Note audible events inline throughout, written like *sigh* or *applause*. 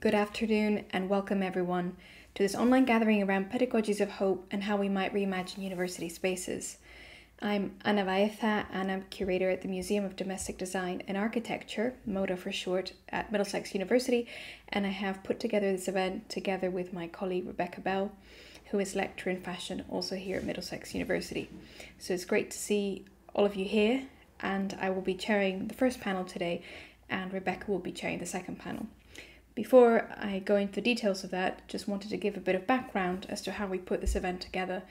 Good afternoon, and welcome everyone to this online gathering around pedagogies of hope and how we might reimagine university spaces. I'm Ana Baeza, and I'm curator at the Museum of Domestic Design and Architecture, MODA for short, at Middlesex University, and I have put together this event together with my colleague Rebecca Bell, who is lecturer in fashion also here at Middlesex University. So it's great to see all of you here, and I will be chairing the first panel today, and Rebecca will be chairing the second panel. Before I go into the details of that, just wanted to give a bit of background as to how we put this event together.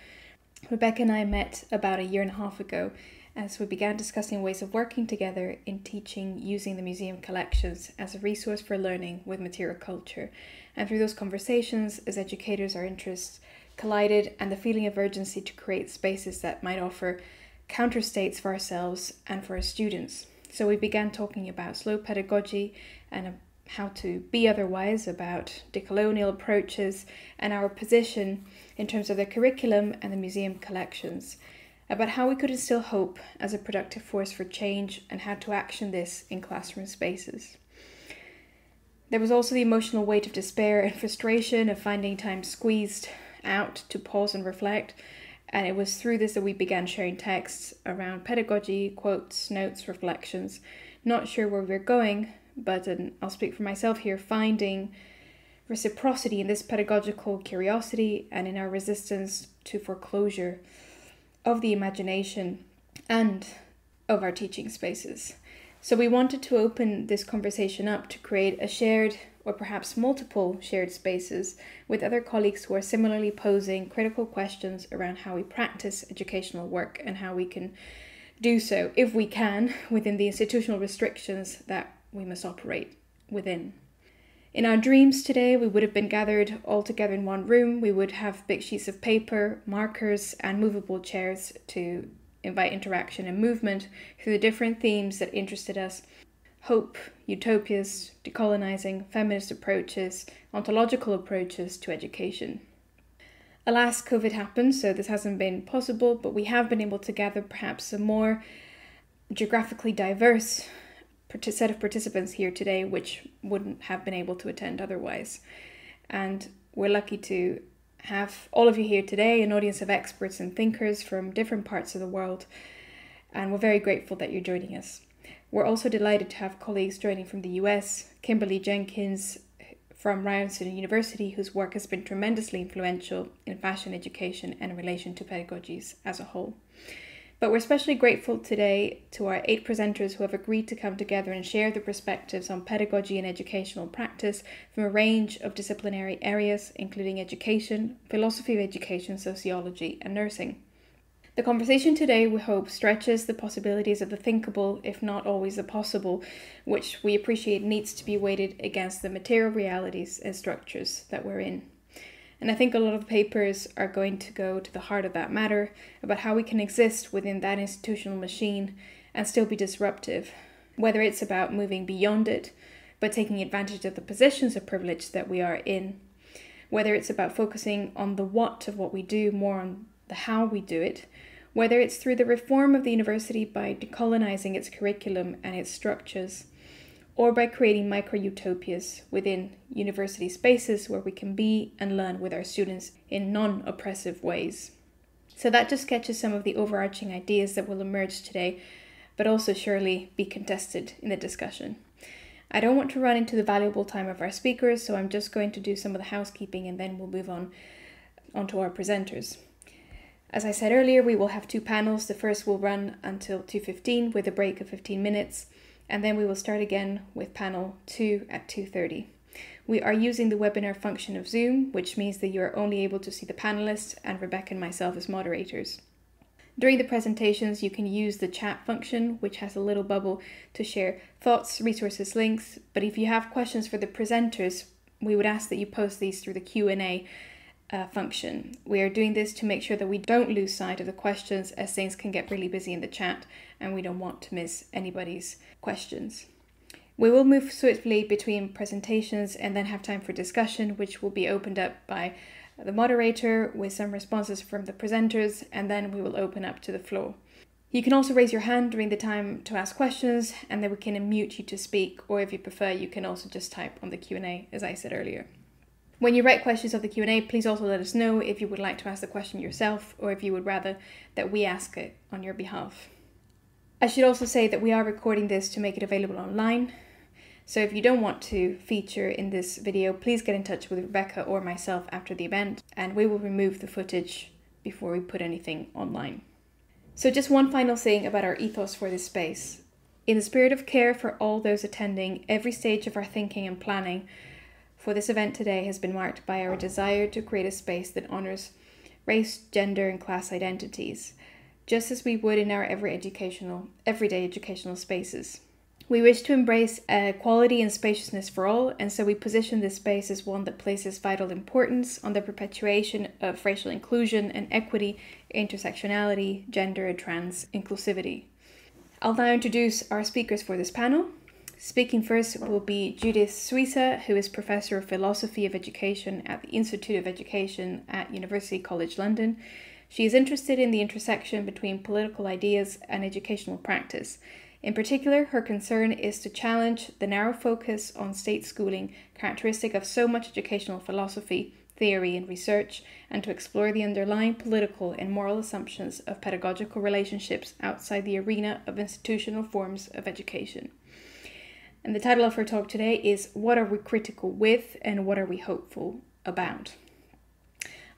Rebecca and I met about a year and a half ago as we began discussing ways of working together in teaching using the museum collections as a resource for learning with material culture. And through those conversations, as educators, our interests collided and the feeling of urgency to create spaces that might offer counter states for ourselves and for our students. So we began talking about slow pedagogy and how to be otherwise, about decolonial approaches, and our position in terms of the curriculum and the museum collections, about how we could instill hope as a productive force for change and how to action this in classroom spaces. There was also the emotional weight of despair and frustration of finding time squeezed out to pause and reflect. And it was through this that we began sharing texts around pedagogy, quotes, notes, reflections. Not sure where we're going, but and I'll speak for myself here, finding reciprocity in this pedagogical curiosity and in our resistance to foreclosure of the imagination and of our teaching spaces. So we wanted to open this conversation up to create a shared or perhaps multiple shared spaces with other colleagues who are similarly posing critical questions around how we practice educational work and how we can do so, if we can, within the institutional restrictions that we must operate within. In our dreams today, we would have been gathered all together in one room. We would have big sheets of paper, markers, and movable chairs to invite interaction and movement through the different themes that interested us hope, utopias, decolonizing, feminist approaches, ontological approaches to education. Alas, COVID happened, so this hasn't been possible, but we have been able to gather perhaps a more geographically diverse set of participants here today, which wouldn't have been able to attend otherwise. And we're lucky to have all of you here today, an audience of experts and thinkers from different parts of the world. And we're very grateful that you're joining us. We're also delighted to have colleagues joining from the US, Kimberly Jenkins from Ryerson University, whose work has been tremendously influential in fashion education and in relation to pedagogies as a whole. But we're especially grateful today to our eight presenters who have agreed to come together and share their perspectives on pedagogy and educational practice from a range of disciplinary areas, including education, philosophy of education, sociology, and nursing. The conversation today, we hope, stretches the possibilities of the thinkable, if not always the possible, which we appreciate needs to be weighted against the material realities and structures that we're in. And I think a lot of papers are going to go to the heart of that matter about how we can exist within that institutional machine and still be disruptive, whether it's about moving beyond it, but taking advantage of the positions of privilege that we are in, whether it's about focusing on the what of what we do more on the how we do it, whether it's through the reform of the university by decolonizing its curriculum and its structures or by creating micro utopias within university spaces where we can be and learn with our students in non oppressive ways. So, that just sketches some of the overarching ideas that will emerge today, but also surely be contested in the discussion. I don't want to run into the valuable time of our speakers, so I'm just going to do some of the housekeeping and then we'll move on onto our presenters. As I said earlier, we will have two panels. The first will run until 2:15 with a break of 15 minutes and then we will start again with panel 2 at 2.30. We are using the webinar function of Zoom, which means that you are only able to see the panelists and Rebecca and myself as moderators. During the presentations, you can use the chat function, which has a little bubble to share thoughts, resources, links. But if you have questions for the presenters, we would ask that you post these through the Q&A uh, function. We are doing this to make sure that we don't lose sight of the questions as things can get really busy in the chat and we don't want to miss anybody's questions. We will move swiftly between presentations and then have time for discussion, which will be opened up by the moderator with some responses from the presenters, and then we will open up to the floor. You can also raise your hand during the time to ask questions and then we can unmute you to speak or if you prefer you can also just type on the Q&A as I said earlier. When you write questions of the Q&A, please also let us know if you would like to ask the question yourself or if you would rather that we ask it on your behalf. I should also say that we are recording this to make it available online. So if you don't want to feature in this video, please get in touch with Rebecca or myself after the event and we will remove the footage before we put anything online. So just one final thing about our ethos for this space. In the spirit of care for all those attending, every stage of our thinking and planning for this event today has been marked by our desire to create a space that honors race, gender, and class identities, just as we would in our every educational, everyday educational spaces. We wish to embrace uh, equality and spaciousness for all, and so we position this space as one that places vital importance on the perpetuation of racial inclusion and equity, intersectionality, gender, and trans inclusivity. I'll now introduce our speakers for this panel. Speaking first will be Judith Suissa, who is Professor of Philosophy of Education at the Institute of Education at University College London. She is interested in the intersection between political ideas and educational practice. In particular, her concern is to challenge the narrow focus on state schooling, characteristic of so much educational philosophy, theory, and research, and to explore the underlying political and moral assumptions of pedagogical relationships outside the arena of institutional forms of education. And the title of her talk today is What Are We Critical With and What Are We Hopeful About?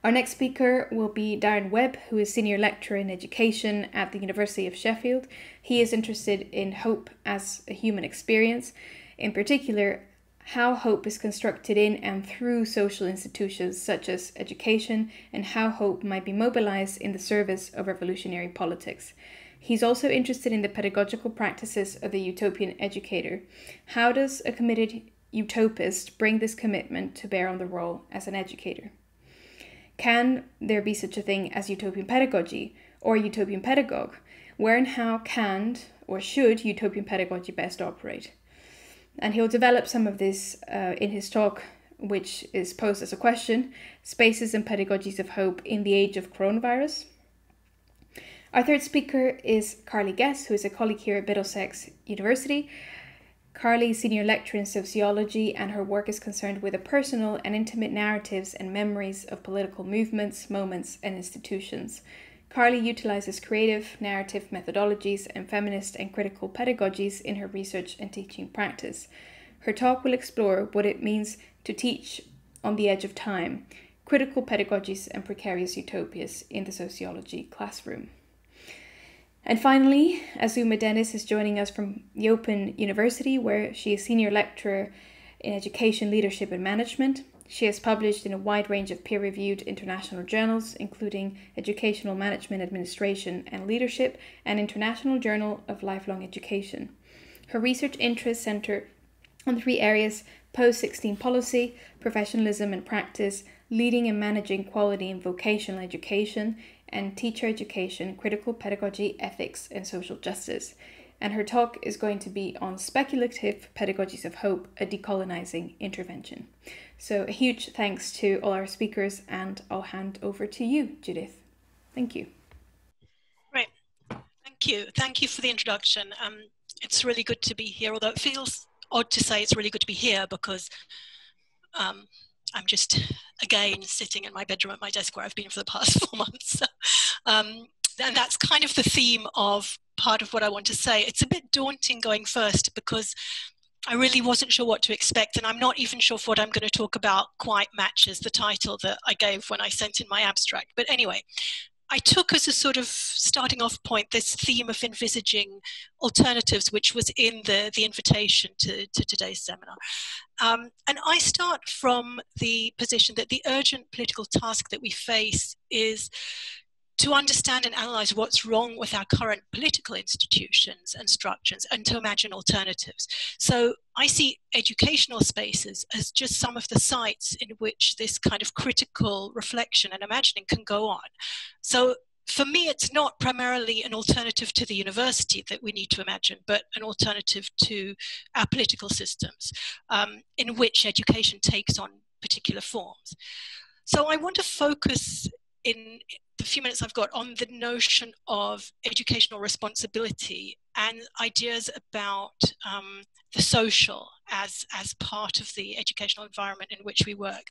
Our next speaker will be Darren Webb, who is Senior Lecturer in Education at the University of Sheffield. He is interested in hope as a human experience, in particular, how hope is constructed in and through social institutions such as education, and how hope might be mobilized in the service of revolutionary politics. He's also interested in the pedagogical practices of the utopian educator. How does a committed utopist bring this commitment to bear on the role as an educator? Can there be such a thing as utopian pedagogy or utopian pedagogue? Where and how can or should utopian pedagogy best operate? And he'll develop some of this uh, in his talk, which is posed as a question Spaces and Pedagogies of Hope in the Age of Coronavirus. Our third speaker is Carly Guest, who is a colleague here at Middlesex University. Carly is senior lecturer in sociology, and her work is concerned with the personal and intimate narratives and memories of political movements, moments, and institutions. Carly utilizes creative narrative methodologies and feminist and critical pedagogies in her research and teaching practice. Her talk will explore what it means to teach on the edge of time, critical pedagogies and precarious utopias in the sociology classroom. And finally, Azumah Dennis is joining us from the Open University, where she is senior lecturer in education, leadership, and management. She has published in a wide range of peer reviewed international journals, including Educational Management Administration and Leadership and International Journal of Lifelong Education. Her research interests center on three areas post 16 policy, professionalism and practice, leading and managing quality in vocational education, and teacher education, critical pedagogy, ethics, and social justice. And her talk is going to be on speculative pedagogies of hope, a decolonizing intervention. So, a huge thanks to all our speakers, and I'll hand over to you, Judith. Thank you. Great. Thank you. Thank you for the introduction. Um, it's really good to be here, although it feels odd to say it's really good to be here because um, I'm just again sitting in my bedroom at my desk where I've been for the past *laughs* four months. um, and that's kind of the theme of part of what I want to say. It's a bit daunting going first because I really wasn't sure what to expect, and I'm not even sure if what I'm going to talk about quite matches the title that I gave when I sent in my abstract. But anyway, I took as a sort of starting off point this theme of envisaging alternatives, which was in the, the invitation to, to today's seminar. Um, and I start from the position that the urgent political task that we face is to understand and analyze what's wrong with our current political institutions and structures and to imagine alternatives. So I see educational spaces as just some of the sites in which this kind of critical reflection and imagining can go on. So for me, it's not primarily an alternative to the university that we need to imagine, but an alternative to our political systems um, in which education takes on particular forms. So I want to focus in the few minutes I've got on the notion of educational responsibility and ideas about um, the social as, as part of the educational environment in which we work.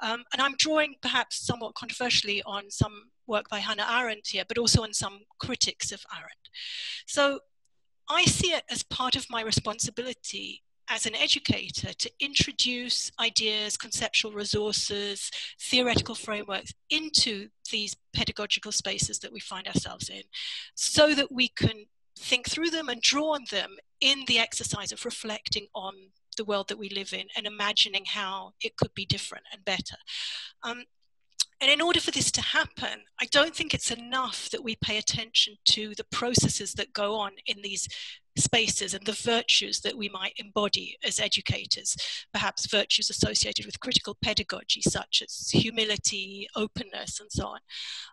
Um, and I'm drawing perhaps somewhat controversially on some work by Hannah Arendt here, but also on some critics of Arendt. So I see it as part of my responsibility as an educator to introduce ideas, conceptual resources, theoretical frameworks into these pedagogical spaces that we find ourselves in so that we can think through them and draw on them in the exercise of reflecting on the world that we live in and imagining how it could be different and better. Um, and in order for this to happen, I don't think it's enough that we pay attention to the processes that go on in these spaces and the virtues that we might embody as educators, perhaps virtues associated with critical pedagogy, such as humility, openness, and so on.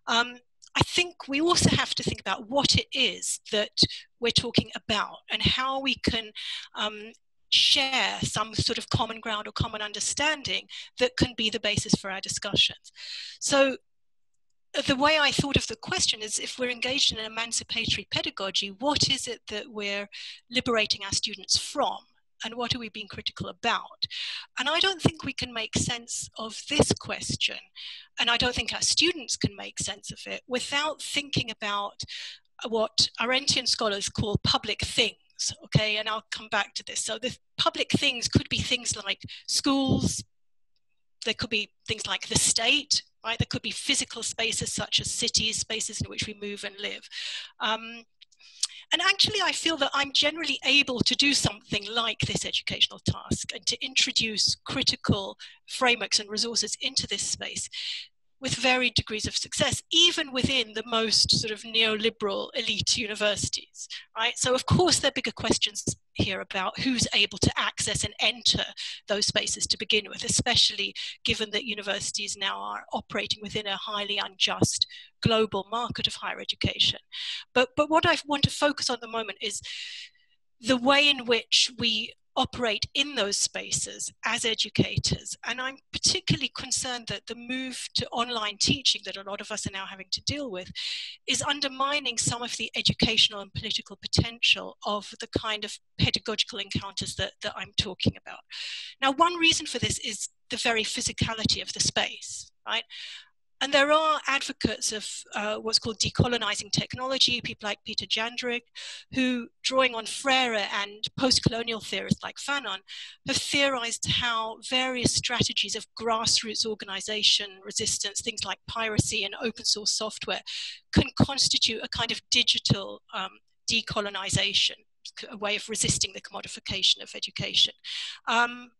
Um, I think we also have to think about what it is that we're talking about and how we can um, share some sort of common ground or common understanding that can be the basis for our discussions. So the way I thought of the question is if we're engaged in an emancipatory pedagogy, what is it that we're liberating our students from? And what are we being critical about? And I don't think we can make sense of this question, and I don't think our students can make sense of it without thinking about what Arendtian scholars call public things okay and i'll come back to this. So the public things could be things like schools there could be things like the state right? There could be physical spaces such as cities spaces in which we move and live. Um, and actually, I feel that I'm generally able to do something like this educational task and to introduce critical frameworks and resources into this space with varied degrees of success, even within the most sort of neoliberal elite universities, right? So of course there are bigger questions here about who's able to access and enter those spaces to begin with, especially given that universities now are operating within a highly unjust global market of higher education. But, but what I want to focus on at the moment is the way in which we operate in those spaces as educators. And I'm particularly concerned that the move to online teaching that a lot of us are now having to deal with is undermining some of the educational and political potential of the kind of pedagogical encounters that, that I'm talking about. Now, one reason for this is the very physicality of the space, right? And there are advocates of uh, what's called decolonizing technology, people like Petar Jandrić, who, drawing on Freire and post colonial theorists like Fanon, have theorized how various strategies of grassroots organization resistance, things like piracy and open source software, can constitute a kind of digital um, decolonization, a way of resisting the commodification of education. Um,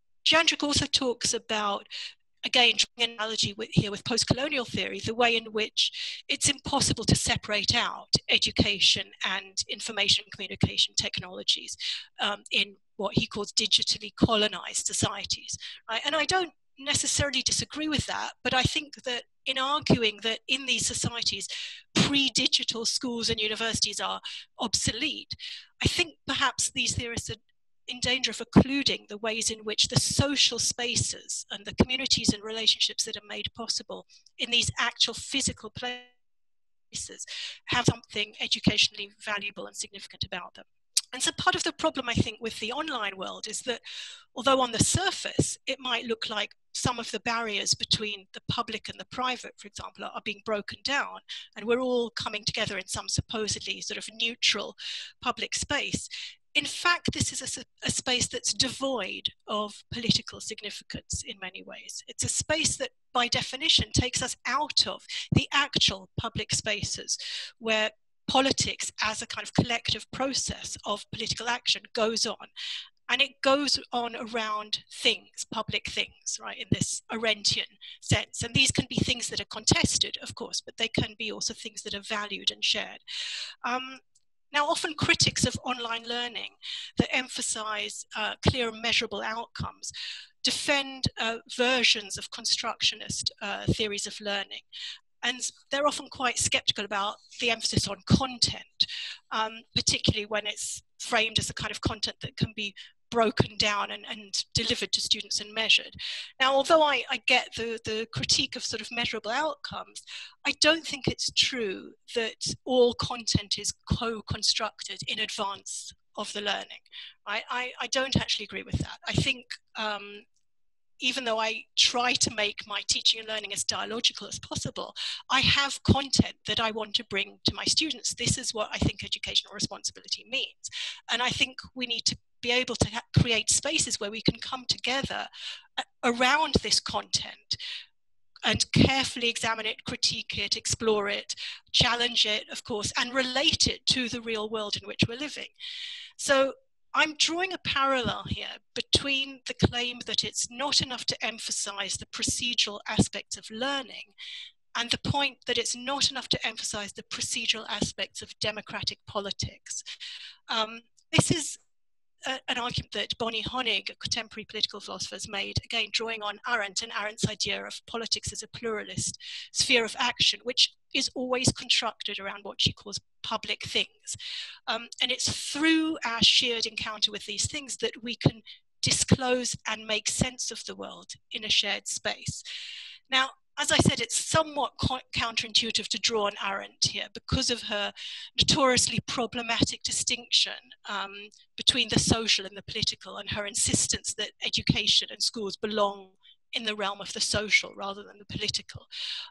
also talks about again, drawing an analogy with, here with post-colonial theory, the way in which it's impossible to separate out education and information communication technologies um, in what he calls digitally colonized societies. Right? And I don't necessarily disagree with that, but I think that in arguing that in these societies, pre-digital schools and universities are obsolete, I think perhaps these theorists are in danger of occluding the ways in which the social spaces and the communities and relationships that are made possible in these actual physical places have something educationally valuable and significant about them. And so part of the problem, I think, with the online world is that although on the surface it might look like some of the barriers between the public and the private, for example, are, being broken down, and we're all coming together in some supposedly sort of neutral public space, in fact, this is a, a, space that's devoid of political significance in many ways. It's a space that, by definition, takes us out of the actual public spaces where politics as a kind of collective process of political action goes on. And it goes on around things, public things, right, in this Arendtian sense. And these can be things that are contested, of course, but they can be also things that are valued and shared. Um, now, often critics of online learning that emphasize uh, clear and measurable outcomes defend uh, versions of constructionist uh, theories of learning. And they're often quite skeptical about the emphasis on content, um, particularly when it's framed as a kind of content that can be broken down and, and delivered to students and measured. Now, although I, I get the, the critique of sort of measurable outcomes, I don't think it's true that all content is co-constructed in advance of the learning. Right? I, I don't actually agree with that. I think um, even though I try to make my teaching and learning as dialogical as possible, I have content that I want to bring to my students. This is what I think educational responsibility means. And I think we need to be able to create spaces where we can come together uh, around this content and carefully examine it, critique it, explore it, challenge it, of course, and relate it to the real world in which we're living. So I'm drawing a parallel here between the claim that it's not enough to emphasize the procedural aspects of learning and the point that it's not enough to emphasize the procedural aspects of democratic politics. Um, this is an argument that Bonnie Honig, a contemporary political philosopher, has made, again, drawing on Arendt and Arendt's idea of politics as a pluralist sphere of action, which is always constructed around what she calls public things. Um, and it's through our shared encounter with these things that we can disclose and make sense of the world in a shared space. Now, as I said, it's somewhat counterintuitive to draw on Arendt here because of her notoriously problematic distinction um, between the social and the political and her insistence that education and schools belong in the realm of the social rather than the political,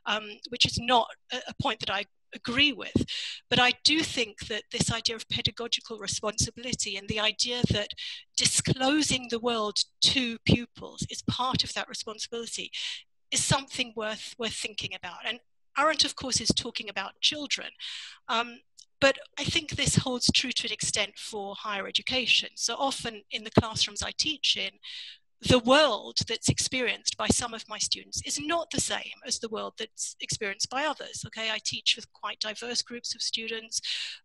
um, which is not a, a point that I agree with. But I do think that this idea of pedagogical responsibility and the idea that disclosing the world to pupils is part of that responsibility is something worth worth thinking about. And Arendt, of course, is talking about children. Um, but I think this holds true to an extent for higher education. So often in the classrooms I teach in, the world that's experienced by some of my students is not the same as the world that's experienced by others. Okay, I teach with quite diverse groups of students.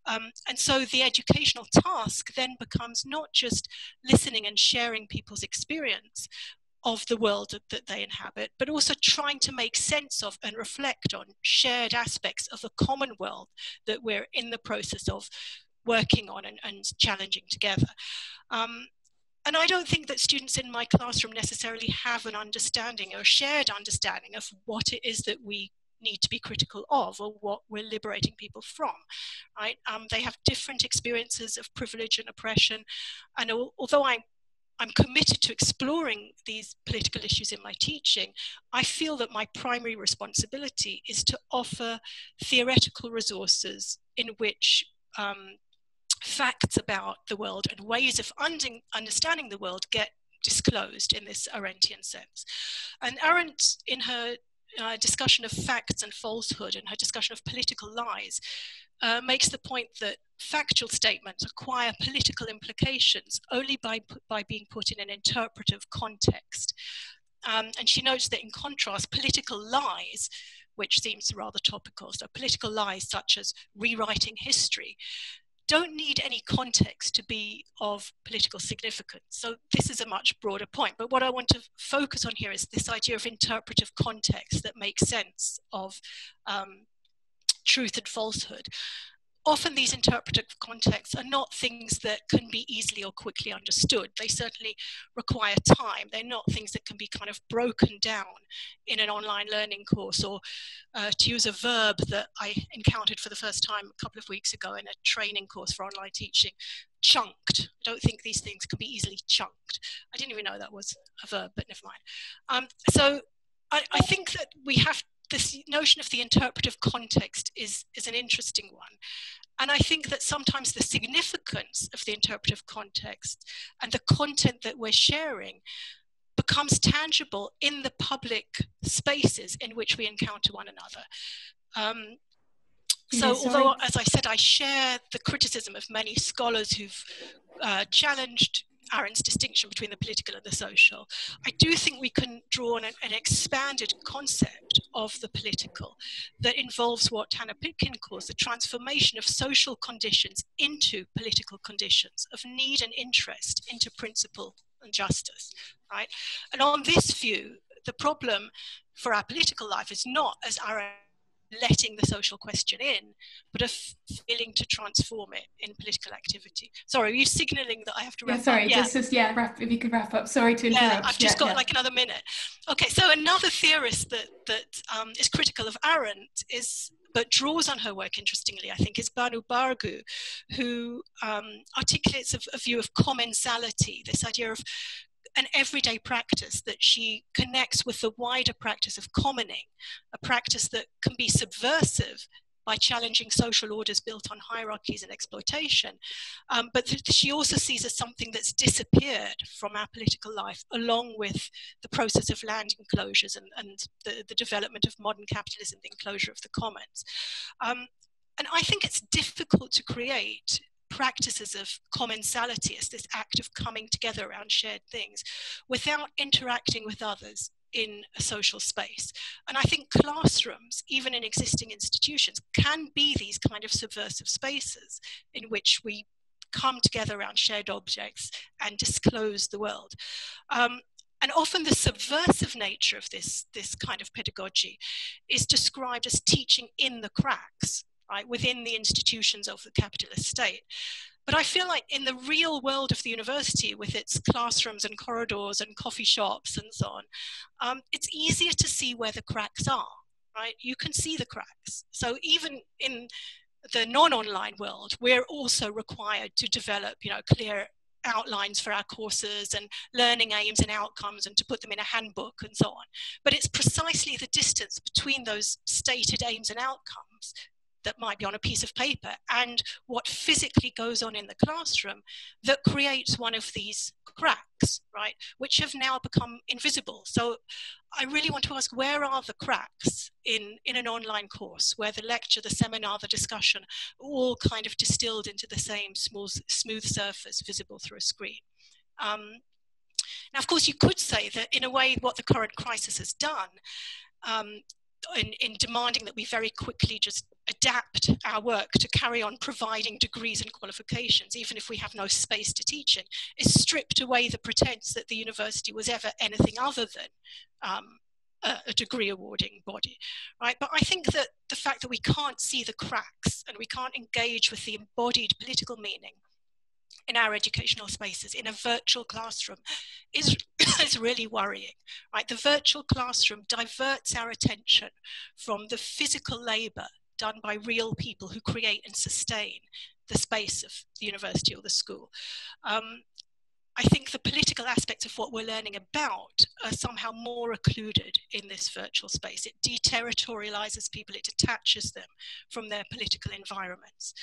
Um, and so the educational task then becomes not just listening and sharing people's experience, of the world that they inhabit, but also trying to make sense of and reflect on shared aspects of the common world that we're in the process of working on and, and challenging together. Um, and I don't think that students in my classroom necessarily have an understanding or a shared understanding of what it is that we need to be critical of or what we're liberating people from, right? Um, they have different experiences of privilege and oppression. And al although I I'm committed to exploring these political issues in my teaching, I feel that my primary responsibility is to offer theoretical resources in which um, facts about the world and ways of understanding the world get disclosed in this Arendtian sense. And Arendt, in her uh, discussion of facts and falsehood and her discussion of political lies, uh, makes the point that factual statements acquire political implications only by, by being put in an interpretive context. Um, and she notes that in contrast, political lies, which seems rather topical, so political lies such as rewriting history, don't need any context to be of political significance. So this is a much broader point. But what I want to focus on here is this idea of interpretive context that makes sense of um, truth and falsehood often these interpretive contexts are not things that can be easily or quickly understood. They certainly require time. They're not things that can be kind of broken down in an online learning course or uh, to use a verb that I encountered for the first time a couple of weeks ago in a training course for online teaching, chunked. I don't think these things can be easily chunked. I didn't even know that was a verb, but never mind. Um, so I, I think that we have this notion of the interpretive context is, is an interesting one. And I think that sometimes the significance of the interpretive context and the content that we're sharing becomes tangible in the public spaces in which we encounter one another. Um, so, although, as I said, I share the criticism of many scholars who've uh, challenged Arendt's distinction between the political and the social, I do think we can draw on an, an expanded concept of the political that involves what Hanna Pitkin calls the transformation of social conditions into political conditions, of need and interest into principle and justice, right? And on this view, the problem for our political life is not, as Arendt letting the social question in, but of failing to transform it in political activity. Sorry, are you signalling that I have to wrap yeah, sorry, up? Yeah, just, just yeah, wrap, if you could wrap up. Sorry to interrupt. Yeah, I've just yeah, got yeah. like another minute. Okay, so another theorist that, that um, is critical of Arendt is but draws on her work interestingly, I think, is Banu Bargu, who um, articulates a, a, view of commensality, this idea of an everyday practice that she connects with the wider practice of commoning, a practice that can be subversive by challenging social orders built on hierarchies and exploitation. Um, but th- she also sees as something that's disappeared from our political life, along with the process of land enclosures and, and the, the development of modern capitalism, the enclosure of the commons. Um, and I think it's difficult to create practices of commensality as this act of coming together around shared things without interacting with others in a social space. And I think classrooms, even in existing institutions, can be these kind of subversive spaces in which we come together around shared objects and disclose the world. Um, and often the subversive nature of this, this kind of pedagogy is described as teaching in the cracks, right, within the institutions of the capitalist state. But I feel like in the real world of the university, with its classrooms and corridors and coffee shops and so on, um, it's easier to see where the cracks are, right? You can see the cracks. So even in the non-online world, we're also required to develop, you know, clear outlines for our courses and learning aims and outcomes and to put them in a handbook and so on. But it's precisely the distance between those stated aims and outcomes that might be on a piece of paper and what physically goes on in the classroom that creates one of these cracks, right, which have now become invisible. So I really want to ask where are the cracks in, in an online course where the lecture, the seminar, the discussion, all kind of distilled into the same small, smooth surface visible through a screen. Um, now, of course, you could say that in a way, what the current crisis has done um, in, in demanding that we very quickly just adapt our work to carry on providing degrees and qualifications, even if we have no space to teach in, is stripped away the pretense that the university was ever anything other than um, a, a, degree awarding body, right? But I think that the fact that we can't see the cracks and we can't engage with the embodied political meaning in our educational spaces in a virtual classroom is, *laughs* is really worrying, right? The virtual classroom diverts our attention from the physical labor done by real people who create and sustain the space of the university or the school. Um, I think the political aspects of what we're learning about are somehow more occluded in this virtual space. It deterritorializes people, it detaches them from their political environments.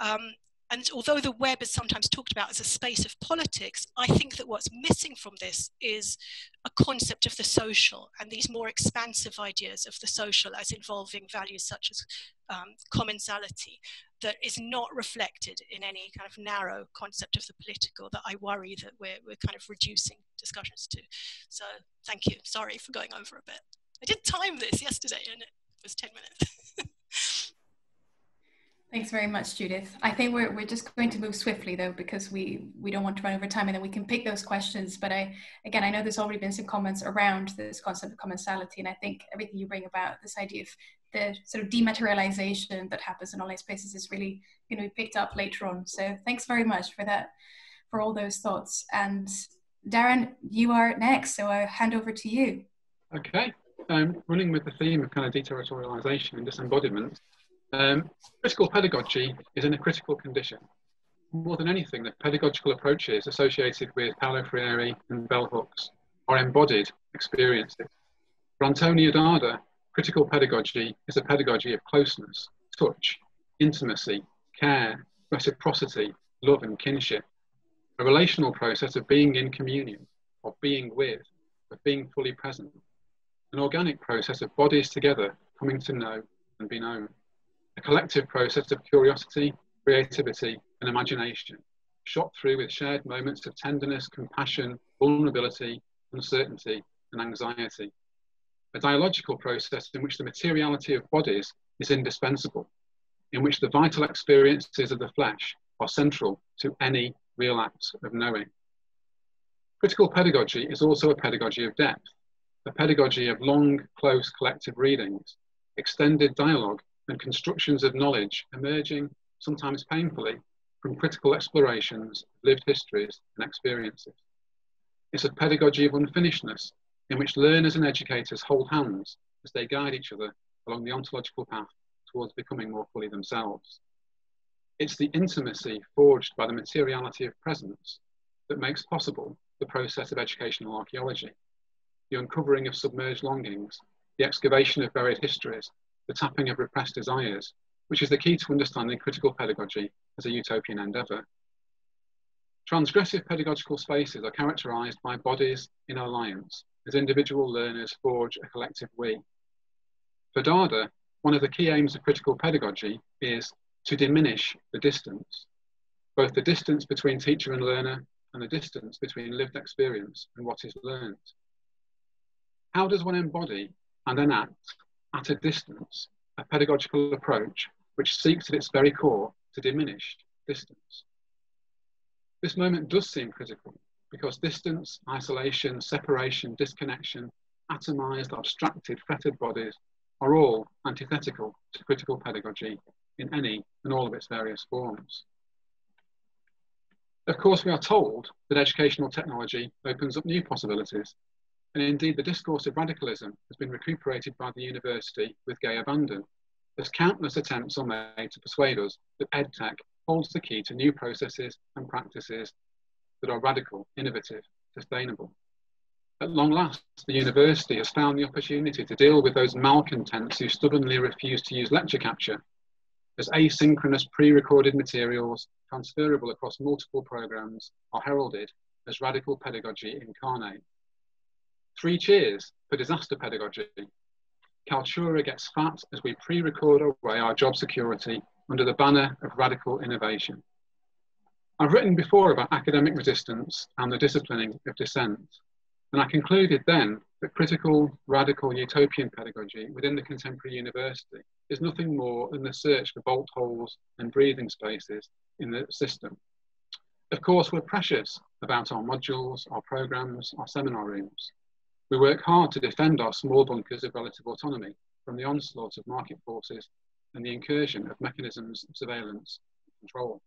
Um, and although the web is sometimes talked about as a space of politics, I think that what's missing from this is a concept of the social and these more expansive ideas of the social as involving values such as um, commensality that is not reflected in any kind of narrow concept of the political that I worry that we're, we're kind of reducing discussions to. So thank you. Sorry for going over a bit. I did time this yesterday and it was 10 minutes. *laughs* Thanks very much, Judith. I think we're, we're just going to move swiftly though, because we, we don't want to run over time and then we can pick those questions. But I, again, I know there's already been some comments around this concept of commensality. And I think everything you bring about this idea of the sort of dematerialization that happens in online spaces is really going to be picked up later on. So thanks very much for that, for all those thoughts. And Darren, you are next. So I hand over to you. Okay. Um, running with the theme of kind of deterritorialization and disembodiment, um, critical pedagogy is in a critical condition. More than anything, the pedagogical approaches associated with Paulo Freire and bell hooks are embodied experiences. For Antonia Darder, critical pedagogy is a pedagogy of closeness, touch, intimacy, care, reciprocity, love, and kinship. A relational process of being in communion, of being with, of being fully present. An organic process of bodies together coming to know and be known a collective process of curiosity, creativity, and imagination, shot through with shared moments of tenderness, compassion, vulnerability, uncertainty, and anxiety. A dialogical process in which the materiality of bodies is indispensable, in which the vital experiences of the flesh are central to any real act of knowing. Critical pedagogy is also a pedagogy of depth, a pedagogy of long, close collective readings, extended dialogue, and constructions of knowledge emerging, sometimes painfully, from critical explorations, of lived histories, and experiences. It's a pedagogy of unfinishedness in which learners and educators hold hands as they guide each other along the ontological path towards becoming more fully themselves. It's the intimacy forged by the materiality of presence that makes possible the process of educational archaeology, the uncovering of submerged longings, the excavation of buried histories, the tapping of repressed desires, which is the key to understanding critical pedagogy as a utopian endeavour. Transgressive pedagogical spaces are characterised by bodies in alliance as individual learners forge a collective we. For Darder, one of the key aims of critical pedagogy is to diminish the distance, both the distance between teacher and learner and the distance between lived experience and what is learned. How does one embody and enact at a distance a pedagogical approach which seeks at its very core to diminish distance? This moment does seem critical because distance, isolation, separation, disconnection, atomized, abstracted, fettered bodies are all antithetical to critical pedagogy in any and all of its various forms. Of course, we are told that educational technology opens up new possibilities, and indeed the discourse of radicalism has been recuperated by the university with gay abandon, as countless attempts are made to persuade us that EdTech holds the key to new processes and practices that are radical, innovative, sustainable. At long last, the university has found the opportunity to deal with those malcontents who stubbornly refuse to use lecture capture as asynchronous pre-recorded materials transferable across multiple programs are heralded as radical pedagogy incarnate. Three cheers for disaster pedagogy. Kaltura gets fat as we pre-record away our job security under the banner of radical innovation. I've written before about academic resistance and the disciplining of dissent, and I concluded then that critical, radical utopian pedagogy within the contemporary university is nothing more than the search for bolt holes and breathing spaces in the system. Of course, we're precious about our modules, our programs, our seminar rooms. We work hard to defend our small bunkers of relative autonomy from the onslaught of market forces and the incursion of mechanisms of surveillance and control.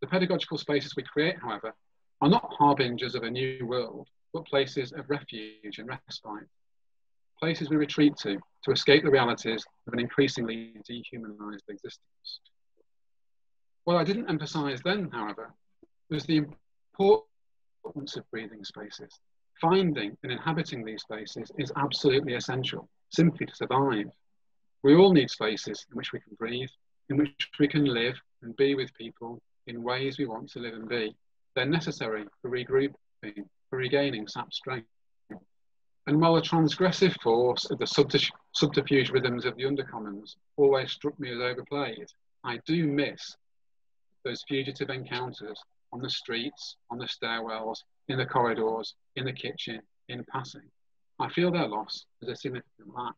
The pedagogical spaces we create, however, are not harbingers of a new world, but places of refuge and respite. Places we retreat to to escape the realities of an increasingly dehumanized existence. What I didn't emphasize then, however, was the importance of breathing spaces. Finding and inhabiting these spaces is absolutely essential, simply to survive. We all need spaces in which we can breathe, in which we can live and be with people in ways we want to live and be. They're necessary for regrouping, for regaining sap strength. And while the transgressive force of the subterfuge rhythms of the undercommons always struck me as overplayed, I do miss those fugitive encounters on the streets, on the stairwells, in the corridors, in the kitchen, in passing. I feel their loss as a significant lack.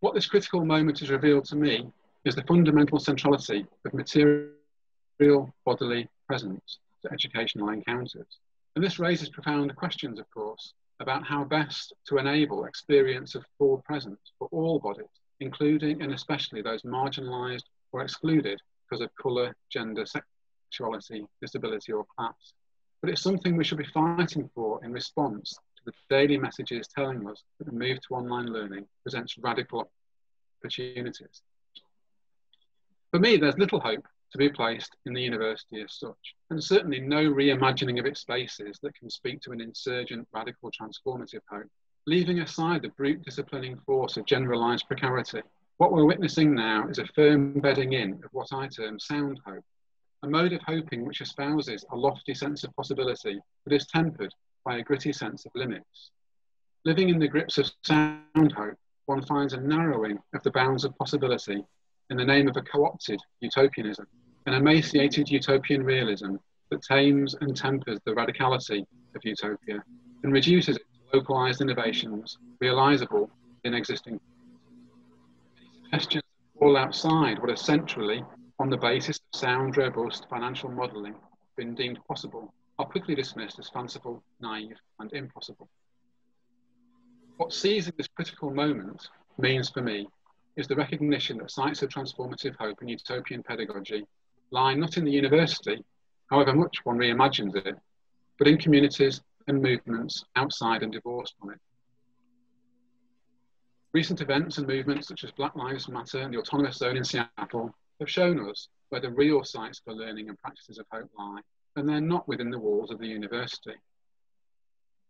What this critical moment has revealed to me is the fundamental centrality of material bodily presence to educational encounters. And this raises profound questions, of course, about how best to enable experience of full presence for all bodies, including and especially those marginalised or excluded because of colour, gender, sexuality, disability, or class. But it's something we should be fighting for in response to the daily messages telling us that the move to online learning presents radical opportunities. For me, there's little hope to be placed in the university as such, and certainly no reimagining of its spaces that can speak to an insurgent, radical, transformative hope. Leaving aside the brute disciplining force of generalised precarity, what we're witnessing now is a firm bedding in of what I term sound hope, a mode of hoping which espouses a lofty sense of possibility but is tempered by a gritty sense of limits. Living in the grips of sound hope, one finds a narrowing of the bounds of possibility in the name of a co opted utopianism, an emaciated utopian realism that tames and tempers the radicality of utopia and reduces it to localized innovations realizable in existing. Suggestions fall outside what has centrally, on the basis of sound, robust financial modelling, been deemed possible are quickly dismissed as fanciful, naive, and impossible. What seizing this critical moment means for me is the recognition that sites of transformative hope and utopian pedagogy lie not in the university, however much one reimagines it, but in communities and movements outside and divorced from it. Recent events and movements such as Black Lives Matter and the Autonomous Zone in Seattle have shown us where the real sites for learning and practices of hope lie, and they're not within the walls of the university.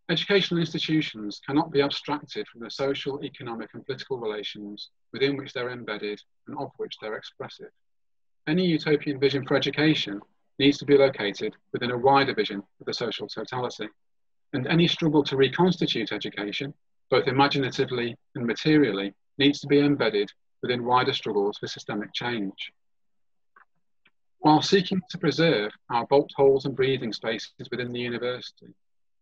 Educational institutions cannot be abstracted from the social, economic and political relations within which they're embedded and of which they're expressive. Any utopian vision for education needs to be located within a wider vision of the social totality. And any struggle to reconstitute education, both imaginatively and materially, needs to be embedded within wider struggles for systemic change. While seeking to preserve our bolt holes and breathing spaces within the university,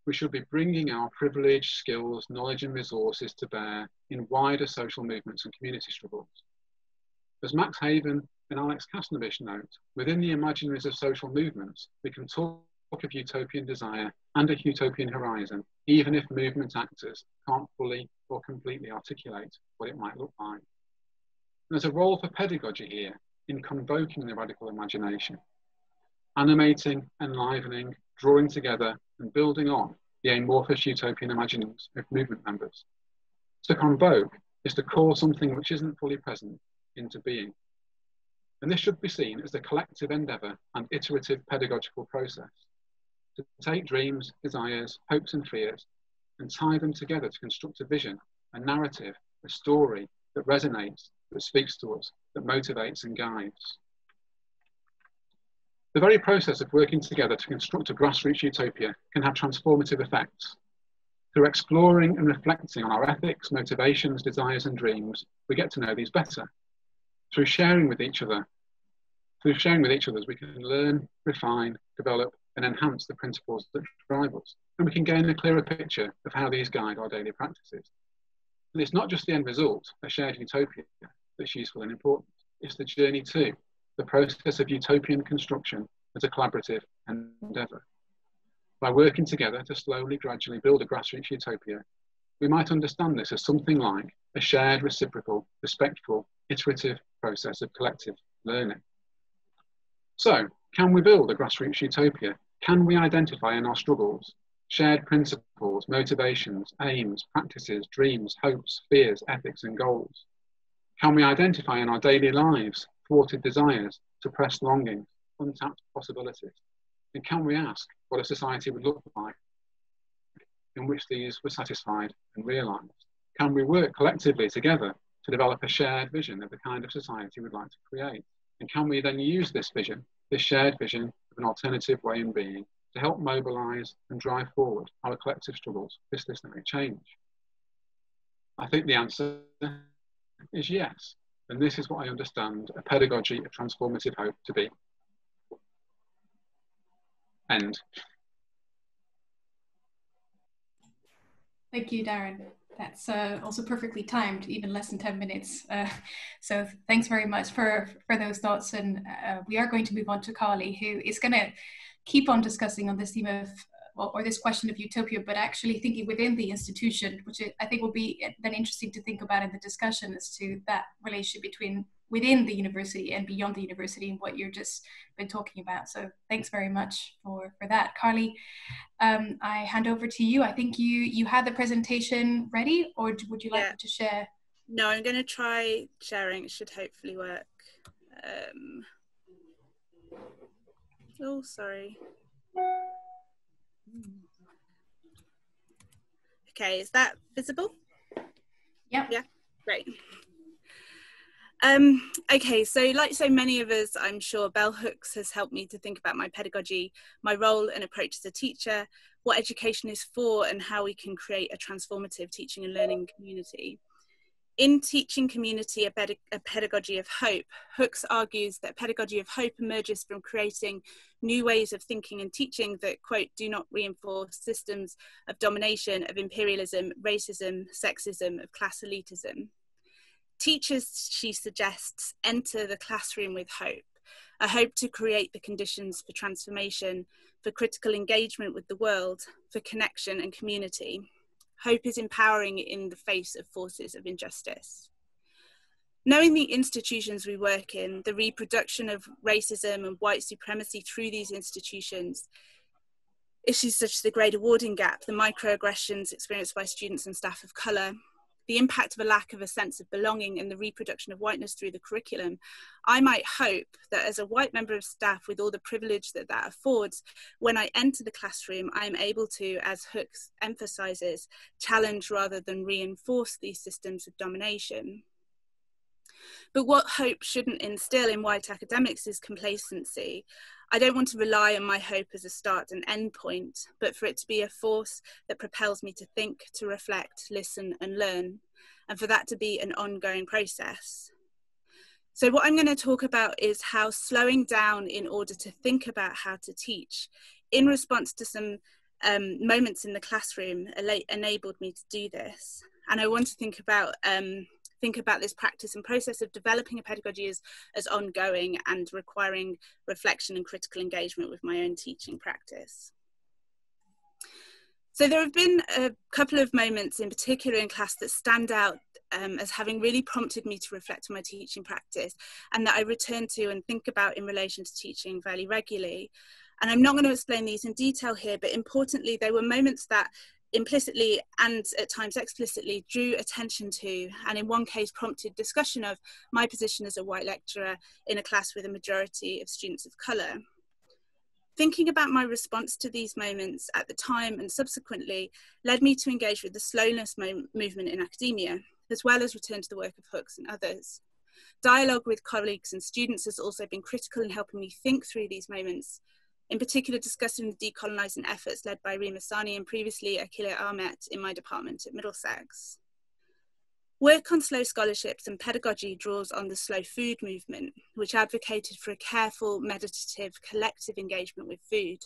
we should be bringing our privilege, skills, knowledge, and resources to bear in wider social movements and community struggles. As Max Haiven and Alex Khasnabish note, within the imaginaries of social movements, we can talk of utopian desire and a utopian horizon, even if movement actors can't fully or completely articulate what it might look like. There's a role for pedagogy here in convoking the radical imagination, animating, enlivening, drawing together, and building on the amorphous utopian imaginings of movement members. To convoke is to call something which isn't fully present into being. And this should be seen as a collective endeavour and iterative pedagogical process to take dreams, desires, hopes, and fears and tie them together to construct a vision, a narrative, a story that resonates, that speaks to us, that motivates and guides. The very process of working together to construct a grassroots utopia can have transformative effects. Through exploring and reflecting on our ethics, motivations, desires, and dreams, we get to know these better. Through sharing with each other, through sharing with each other, we can learn, refine, develop, and enhance the principles that drive us. And we can gain a clearer picture of how these guide our daily practices. And it's not just the end result, a shared utopia, that's useful and important. It's the journey too, the process of utopian construction as a collaborative endeavour. By working together to slowly, gradually build a grassroots utopia, we might understand this as something like a shared, reciprocal, respectful, iterative process of collective learning. So, can we build a grassroots utopia? Can we identify in our struggles shared principles, motivations, aims, practices, dreams, hopes, fears, ethics, and goals? Can we identify in our daily lives thwarted desires, suppressed longings, untapped possibilities? And can we ask what a society would look like in which these were satisfied and realised? Can we work collectively together to develop a shared vision of the kind of society we'd like to create? And can we then use this vision, this shared vision of an alternative way in being, to help mobilise and drive forward our collective struggles for systemic change? I think the answer is yes. And this is what I understand a pedagogy of transformative hope to be. End. Thank you, Darren. That's uh, also perfectly timed, even less than 10 minutes. Uh, *laughs* so thanks very much for, for those thoughts. And uh, we are going to move on to Carly, who is going to keep on discussing on this theme of or, or, this question of utopia, but actually thinking within the institution, which I think will be then interesting to think about in the discussion as to that relationship between within the university and beyond the university and what you're just been talking about. So thanks very much for, for that. Carly, um, I hand over to you. I think you, you had the presentation ready or would you like yeah. to share? No, I'm going to try sharing. It should hopefully work. Um, oh, sorry. Okay, is that visible? Yeah. Yeah, great. Um, okay, so like so many of us, I'm sure Bell Hooks has helped me to think about my pedagogy, my role and approach as a teacher, what education is for, and how we can create a transformative teaching and learning community. In Teaching Community, a, Ped- a, Pedagogy of Hope, Hooks argues that pedagogy of hope emerges from creating new ways of thinking and teaching that, quote, do not reinforce systems of domination, of imperialism, racism, sexism, of class elitism. Teachers, she suggests, enter the classroom with hope, a hope to create the conditions for transformation, for critical engagement with the world, for connection and community Hope is empowering in the face of forces of injustice. Knowing the institutions we work in, the reproduction of racism and white supremacy through these institutions, issues such as the grade awarding gap, the microaggressions experienced by students and staff of colour, the impact of a lack of a sense of belonging and the reproduction of whiteness through the curriculum, I might hope that as a white member of staff with all the privilege that that affords, when I enter the classroom, I am able to, as Hooks emphasises, challenge rather than reinforce these systems of domination. But what hope shouldn't instill in white academics is complacency. I don't want to rely on my hope as a start and end point, but for it to be a force that propels me to think, to reflect, listen, and learn, and for that to be an ongoing process. So, what I'm going to talk about is how slowing down in order to think about how to teach, in response to some um, moments in the classroom, enabled me to do this. And I want to think about um, think about this practice and process of developing a pedagogy as, as ongoing and requiring reflection and critical engagement with my own teaching practice. So there have been a couple of moments in particular in class that stand out um, as having really prompted me to reflect on my teaching practice and that I return to and think about in relation to teaching fairly regularly. And I'm not going to explain these in detail here, but importantly, they were moments that implicitly and at times explicitly drew attention to and in one case prompted discussion of my position as a white lecturer in a class with a majority of students of colour. Thinking about my response to these moments at the time and subsequently led me to engage with the slowness mo movement in academia, as well as return to the work of Hooks and others. Dialogue with colleagues and students has also been critical in helping me think through these moments in particular discussing the decolonising efforts led by Rima Sani and previously Akile Ahmed in my department at Middlesex. Work on slow scholarships and pedagogy draws on the slow food movement, which advocated for a careful, meditative, collective engagement with food.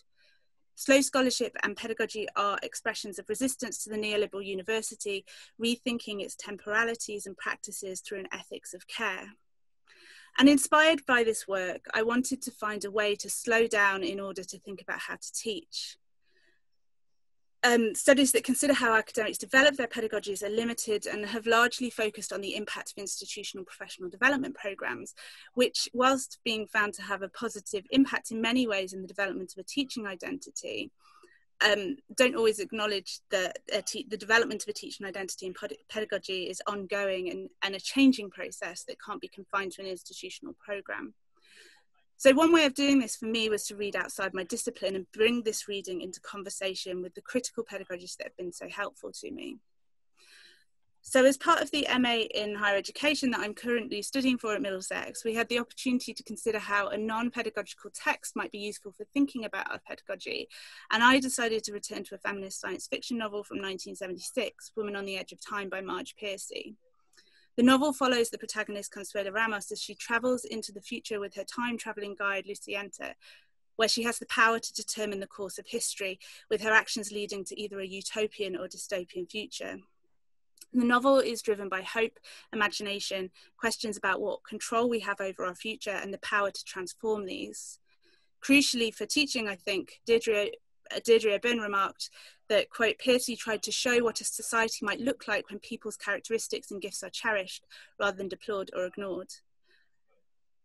Slow scholarship and pedagogy are expressions of resistance to the neoliberal university, rethinking its temporalities and practices through an ethics of care. And inspired by this work, I wanted to find a way to slow down in order to think about how to teach. Um, studies that consider how academics develop their pedagogies are limited and have largely focused on the impact of institutional professional development programs, which, whilst being found to have a positive impact in many ways in the development of a teaching identity, um, don't always acknowledge that the development of a teaching identity and pedagogy is ongoing and, and a changing process that can't be confined to an institutional program. So one way of doing this for me was to read outside my discipline and bring this reading into conversation with the critical pedagogies that have been so helpful to me. So as part of the MA in higher education that I'm currently studying for at Middlesex, we had the opportunity to consider how a non-pedagogical text might be useful for thinking about our pedagogy. And I decided to return to a feminist science fiction novel from 1976, Woman on the Edge of Time by Marge Piercy. The novel follows the protagonist Consuelo Ramos as she travels into the future with her time traveling guide Luciente, where she has the power to determine the course of history, with her actions leading to either a utopian or dystopian future. The novel is driven by hope, imagination, questions about what control we have over our future, and the power to transform these. Crucially for teaching, I think, Deirdre, uh, Deirdre Byrne remarked that, quote, Piercy tried to show what a society might look like when people's characteristics and gifts are cherished rather than deplored or ignored.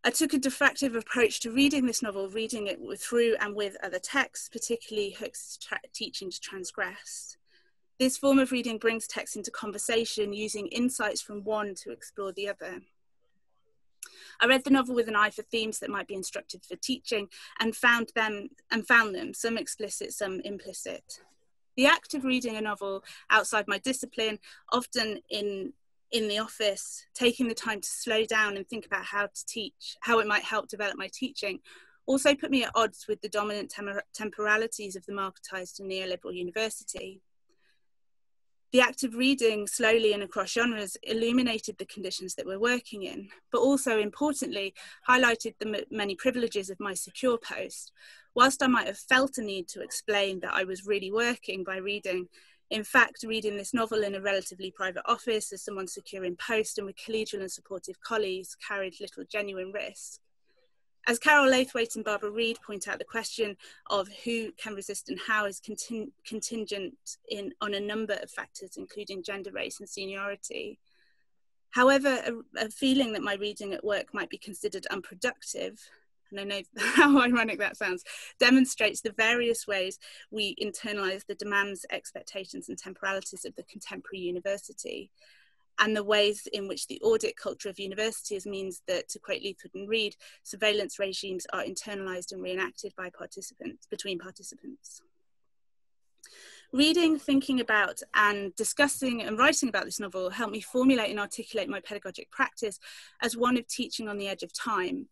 I took a diffractive approach to reading this novel, reading it through and with other texts, particularly Hooks' teaching to transgress. This form of reading brings text into conversation using insights from one to explore the other. I read the novel with an eye for themes that might be instructive for teaching and found them and found them, some explicit, some implicit. The act of reading a novel outside my discipline, often in in the office, taking the time to slow down and think about how to teach, how it might help develop my teaching, also put me at odds with the dominant temporalities of the marketized and neoliberal university. The act of reading slowly and across genres illuminated the conditions that we're working in, but also importantly highlighted the many privileges of my secure post. Whilst I might have felt a need to explain that I was really working by reading, in fact, reading this novel in a relatively private office as someone secure in post and with collegial and supportive colleagues carried little genuine risk. As Carol Leathwood and Barbara Read point out, the question of who can resist and how is conting contingent in, on a number of factors, including gender, race, and seniority. However, a, a feeling that my reading at work might be considered unproductive and I know *laughs* how ironic that sounds, demonstrates the various ways we internalize the demands, expectations, and temporalities of the contemporary university and the ways in which the audit culture of universities means that, to quote Leathwood and Read, surveillance regimes are internalized and reenacted by participants, between participants. Reading, thinking about, and discussing and writing about this novel helped me formulate and articulate my pedagogic practice as one of teaching on the edge of time,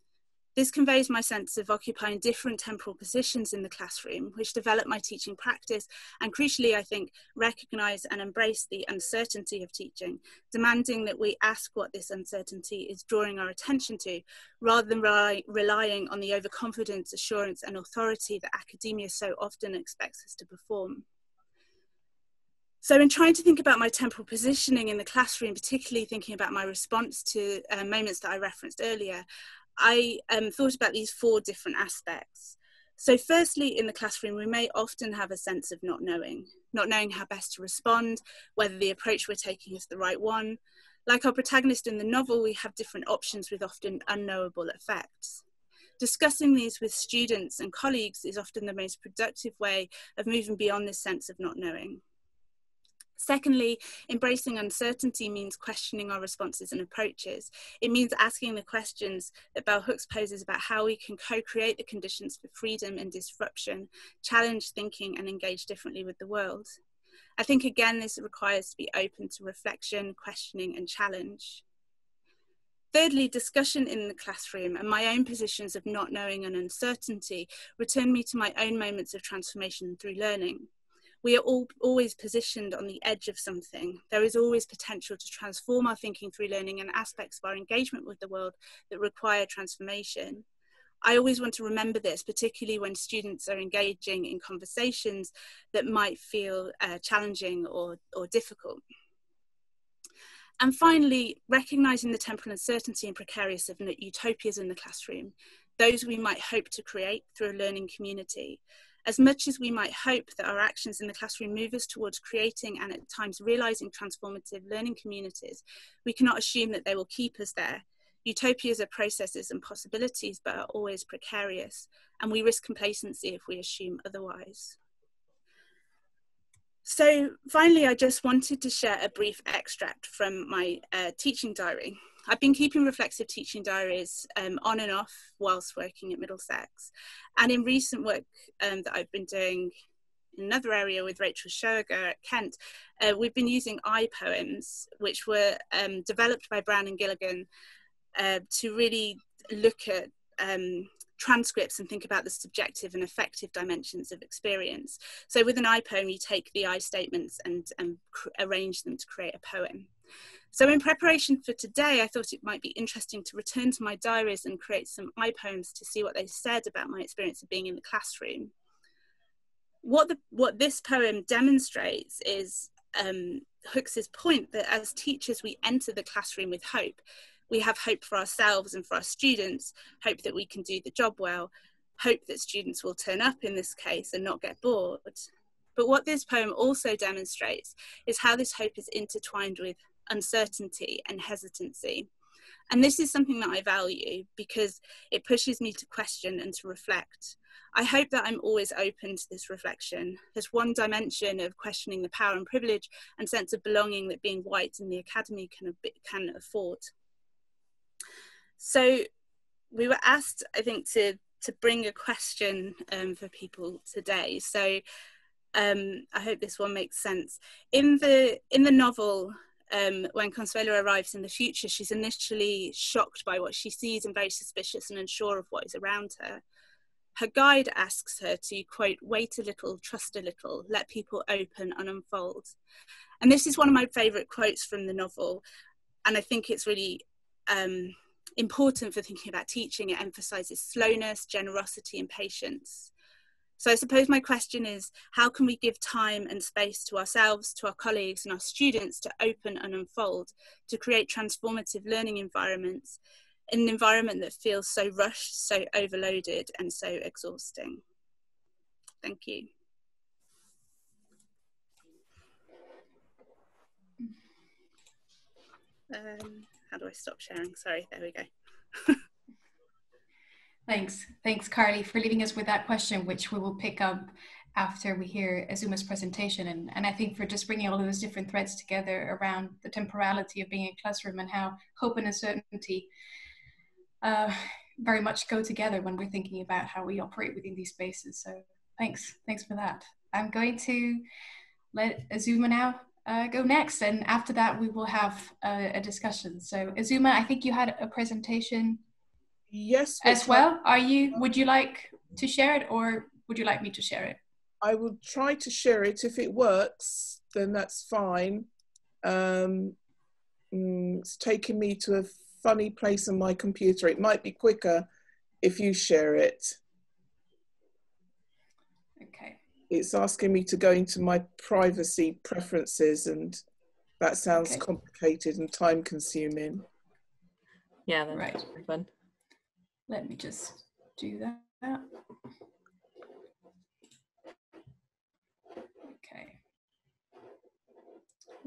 this conveys my sense of occupying different temporal positions in the classroom, which develop my teaching practice and crucially, I think, recognize and embrace the uncertainty of teaching, demanding that we ask what this uncertainty is drawing our attention to, rather than rely, relying on the overconfidence, assurance, and authority that academia so often expects us to perform. So, in trying to think about my temporal positioning in the classroom, particularly thinking about my response to uh, moments that I referenced earlier, I um, thought about these four different aspects. So, firstly, in the classroom, we may often have a sense of not knowing, not knowing how best to respond, whether the approach we're taking is the right one. Like our protagonist in the novel, we have different options with often unknowable effects. Discussing these with students and colleagues is often the most productive way of moving beyond this sense of not knowing. Secondly, embracing uncertainty means questioning our responses and approaches. It means asking the questions that Bell Hooks poses about how we can co create the conditions for freedom and disruption, challenge thinking, and engage differently with the world. I think again, this requires to be open to reflection, questioning, and challenge. Thirdly, discussion in the classroom and my own positions of not knowing and uncertainty return me to my own moments of transformation through learning we are all always positioned on the edge of something. There is always potential to transform our thinking through learning and aspects of our engagement with the world that require transformation. I always want to remember this, particularly when students are engaging in conversations that might feel uh, challenging or, or difficult. And finally, recognising the temporal uncertainty and precarious of utopias in the classroom, those we might hope to create through a learning community, as much as we might hope that our actions in the classroom move us towards creating and at times realizing transformative learning communities, we cannot assume that they will keep us there. Utopias are processes and possibilities, but are always precarious, and we risk complacency if we assume otherwise. So finally, I just wanted to share a brief extract from my uh, teaching diary. I've been keeping reflexive teaching diaries um, on and off whilst working at Middlesex. And in recent work um, that I've been doing in another area with Rachel Schoeger at Kent, uh, we've been using I poems, which were um, developed by Brown and Gilligan uh, to really look at um, transcripts and think about the subjective and affective dimensions of experience. So with an I poem, you take the I statements and, and arrange them to create a poem. So in preparation for today, I thought it might be interesting to return to my diaries and create some I poems to see what they said about my experience of being in the classroom. What, the, what this poem demonstrates is um, Hooks's point that as teachers, we enter the classroom with hope. We have hope for ourselves and for our students, hope that we can do the job well, hope that students will turn up in this case and not get bored. But what this poem also demonstrates is how this hope is intertwined with uncertainty and hesitancy. And this is something that I value because it pushes me to question and to reflect. I hope that I'm always open to this reflection. There's one dimension of questioning the power and privilege and sense of belonging that being white in the academy can, can afford. So we were asked, I think, to, to bring a question um, for people today. So um, I hope this one makes sense. In the, in the novel, um, when Consuelo arrives in the future, she's initially shocked by what she sees and very suspicious and unsure of what is around her. Her guide asks her to, quote, wait a little, trust a little, let people open and unfold. And this is one of my favourite quotes from the novel. And I think it's really um, important for thinking about teaching. It emphasises slowness, generosity, and patience. So I suppose my question is how can we give time and space to ourselves, to our colleagues, and our students to open and unfold, to create transformative learning environments, in an environment that feels so rushed, so overloaded, and so exhausting. Thank you. Um, how do I stop sharing? Sorry, there we go. Thanks. Thanks, Carly, for leaving us with that question, which we will pick up after we hear Azumah's presentation. And, and I think for just bringing all of those different threads together around the temporality of being in a classroom and how hope and uncertainty uh, very much go together when we're thinking about how we operate within these spaces. So thanks. Thanks for that. I'm going to let Azumah now uh, go next. And after that, we will have a, a, discussion. So Azumah, I think you had a presentation. Yes. As well. Are you, would you like to share it or would you like me to share it? I will try to share it. If it works, then that's fine. Um, mm, it's taking me to a funny place on my computer. It might be quicker if you share it. It's asking me to go into my privacy preferences and that sounds okay. complicated and time consuming. Yeah, that's right. fun. Let me just do that. Okay.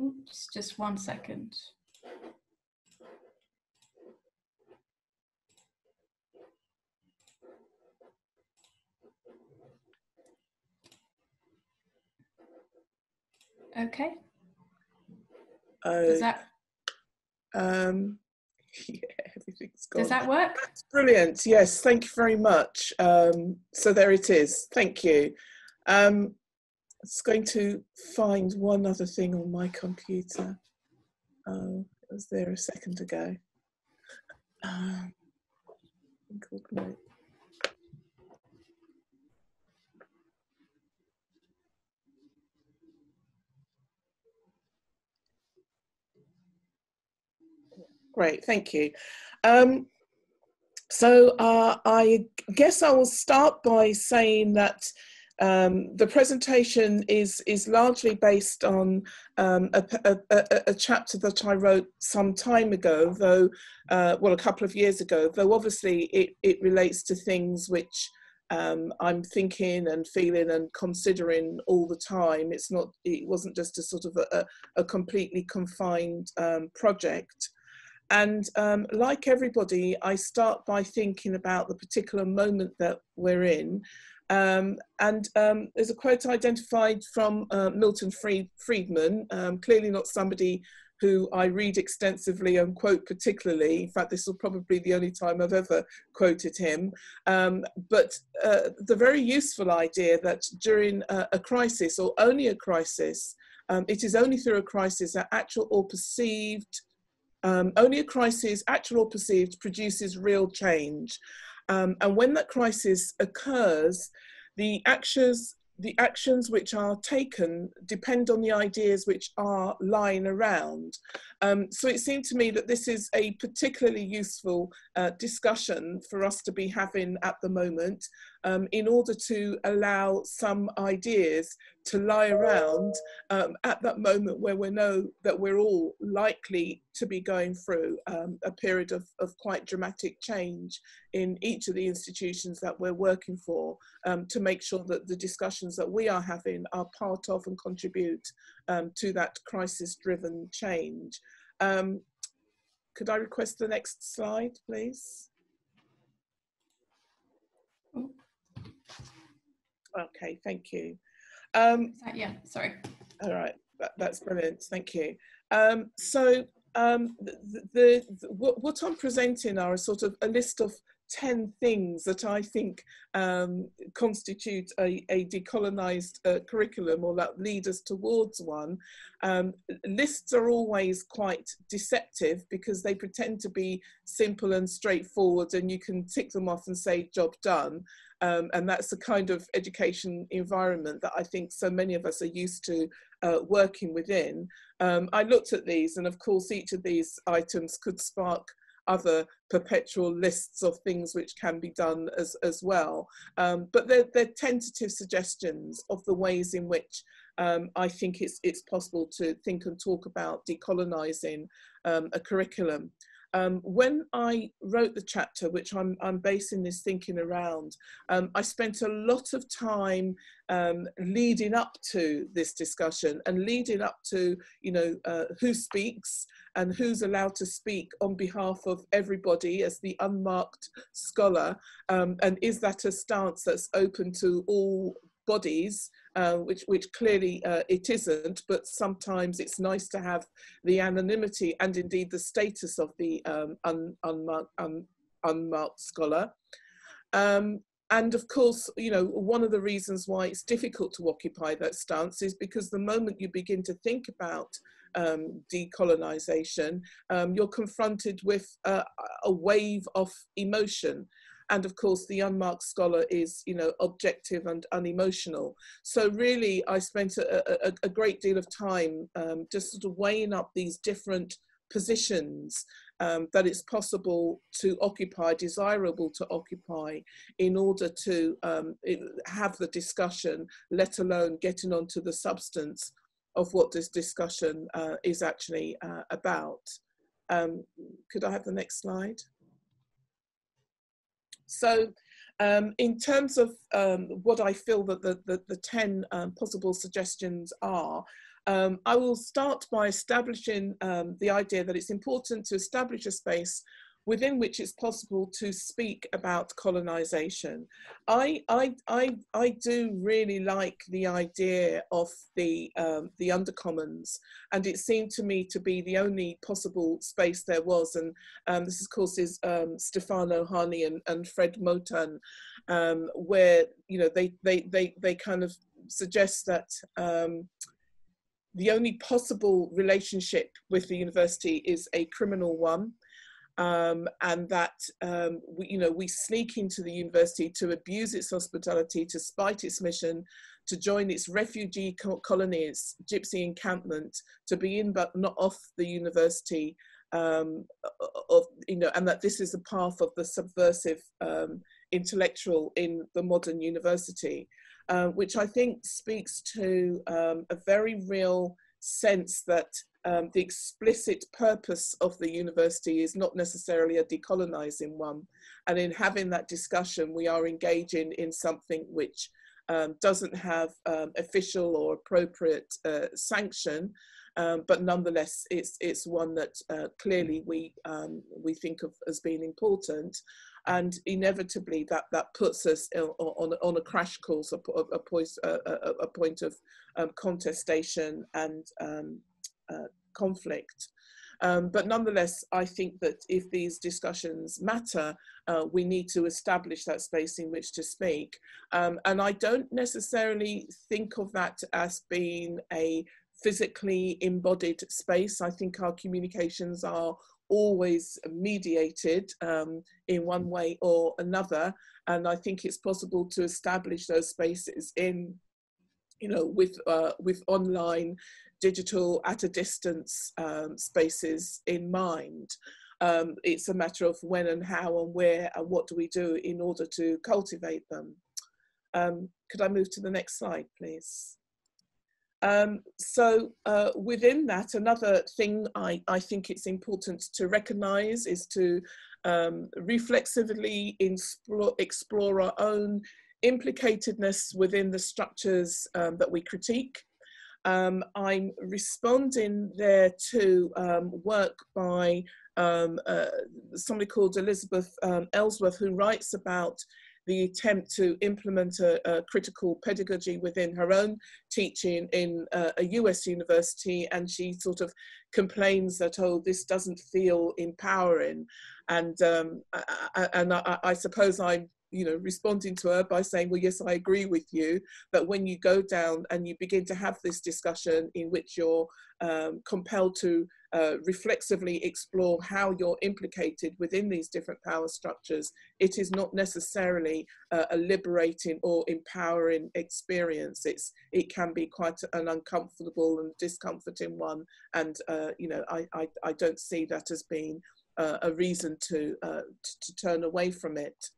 Oops, just one second. Okay. Uh, Does that? Um, *laughs* yeah, everything's gone. Does that work? That's brilliant. Yes, thank you very much. Um, so there it is. Thank you. Um, I was going to find one other thing on my computer. Oh, it was there a second ago. Um, Great, thank you. Um, so uh, I guess I will start by saying that um, the presentation is is largely based on um, a, a, a, a, chapter that I wrote some time ago, though, uh, well, a couple of years ago, though obviously it, it relates to things which um, I'm thinking and feeling and considering all the time. It's not, it wasn't just a sort of a, a completely confined um, project. And um, like everybody, I start by thinking about the particular moment that we're in. Um, and um, there's a quote identified from uh, Milton Fried Friedman, um, clearly not somebody who I read extensively and quote particularly. In fact, this will probably the only time I've ever quoted him. Um, but uh, the very useful idea that during a, a crisis or only a crisis, um, it is only through a crisis that actual or perceived um, only a crisis, actual or perceived, produces real change. Um, and when that crisis occurs, the actions, the actions which are taken depend on the ideas which are lying around. Um, so it seemed to me that this is a particularly useful uh, discussion for us to be having at the moment um, in order to allow some ideas to lie around um, at that moment where we know that we're all likely to be going through um, a period of, of quite dramatic change in each of the institutions that we're working for um, to make sure that the discussions that we are having are part of and contribute um, to that crisis driven change. Um, could I request the next slide, please? Okay, thank you. Um, yeah, sorry. All right, that, that's brilliant. Thank you. Um, so um, the, the, the, what, what I'm presenting are a sort of a list of 10 things that I think um, constitute a, a decolonized uh, curriculum or that lead us towards one. Um, lists are always quite deceptive because they pretend to be simple and straightforward and you can tick them off and say job done. Um, and that's the kind of education environment that I think so many of us are used to uh, working within. Um, I looked at these, and of course, each of these items could spark other perpetual lists of things which can be done as, as well. Um, but they're, they're, tentative suggestions of the ways in which um, I think it's, it's possible to think and talk about decolonizing um, a curriculum. Um, when I wrote the chapter, which I'm, I'm basing this thinking around, um, I spent a lot of time um, leading up to this discussion and leading up to, you know, uh, who speaks and who's allowed to speak on behalf of everybody as the unmarked scholar, um, and is that a stance that's open to all bodies, uh, which, which clearly uh, it isn't, but sometimes it's nice to have the anonymity and indeed the status of the um, un, unmarked, un, unmarked scholar. Um, and of course, you know, one of the reasons why it's difficult to occupy that stance is because the moment you begin to think about um, decolonization, um, you're confronted with uh, a wave of emotion and of course the unmarked scholar is you know objective and unemotional so really i spent a, a, a great deal of time um, just sort of weighing up these different positions um, that it's possible to occupy, desirable to occupy, in order to um, have the discussion, let alone getting onto the substance of what this discussion uh, is actually uh, about. Um, could I have the next slide? So um, in terms of um, what I feel that the, the, the 10 um, possible suggestions are, um, I will start by establishing um, the idea that it's important to establish a space within which it's possible to speak about colonization. I, I, I, I do really like the idea of the, um, the undercommons, and it seemed to me to be the only possible space there was. And um, this, of course, is um, Stefano Harney and, and Fred Moten, um, where you know they, they, they, they kind of suggest that um, the only possible relationship with the university is a criminal one um, and that um, we, you know we sneak into the university to abuse its hospitality, to spite its mission, to join its refugee colonies, gypsy encampment, to be in but not off the university, um, of you know, and that this is the path of the subversive um, intellectual in the modern university, uh, which I think speaks to um, a very real sense that um, the explicit purpose of the university is not necessarily a decolonizing one. And in having that discussion, we are engaging in something which um, doesn't have um, official or appropriate uh, sanction, um, but nonetheless, it's it's one that uh, clearly we um, we think of as being important, and inevitably that that puts us on on a crash course, a, a, point a, a point of um, contestation and uh, conflict. Um, but nonetheless, I think that if these discussions matter, uh, we need to establish that space in which to speak. Um, and I don't necessarily think of that as being a physically embodied space. I think our communications are always mediated um, in one way or another. And I think it's possible to establish those spaces in you know, with uh, with online digital at a distance um, spaces in mind. Um, it's a matter of when and how and where and what do we do in order to cultivate them. Um, could I move to the next slide, please? Um, so uh, within that, another thing I, I, think it's important to recognize is to um, reflexively explore, explore, our own implicatedness within the structures um, that we critique. Um, I'm responding there to um, work by um, uh, somebody called Elizabeth um, Ellsworth, who writes about the attempt to implement a, a critical pedagogy within her own teaching in uh, a US university. And she sort of complains that, oh, this doesn't feel empowering. And, um, I, and I, I suppose I'm you know, responding to her by saying, well, yes, I agree with you. But when you go down and you begin to have this discussion in which you're um, compelled to uh, reflexively explore how you're implicated within these different power structures, it is not necessarily uh, a liberating or empowering experience. It's, it can be quite an uncomfortable and discomforting one. And, uh, you know, I, I, I, don't see that as being uh, a reason to, uh, to turn away from it.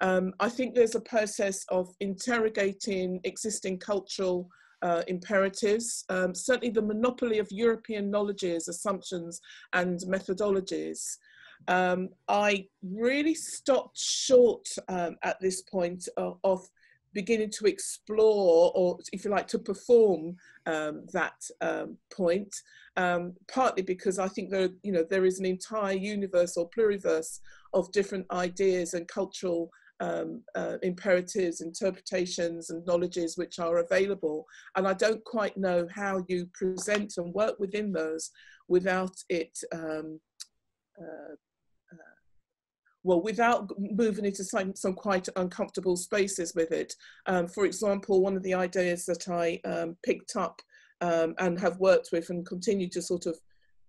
Um, I think there's a process of interrogating existing cultural uh, imperatives, um, certainly the monopoly of European knowledges, assumptions, and methodologies. Um, I really stopped short um, at this point of, of, beginning to explore, or if you like, to perform um, that um, point. Um, partly because I think there, you know, there is an entire universe or pluriverse of different ideas and cultural um, uh, imperatives, interpretations, and knowledges which are available. And I don't quite know how you present and work within those without it. Um, uh, uh, well, without moving into some, some quite uncomfortable spaces with it. Um, for example, one of the ideas that I um, picked up um, and have worked with and continue to sort of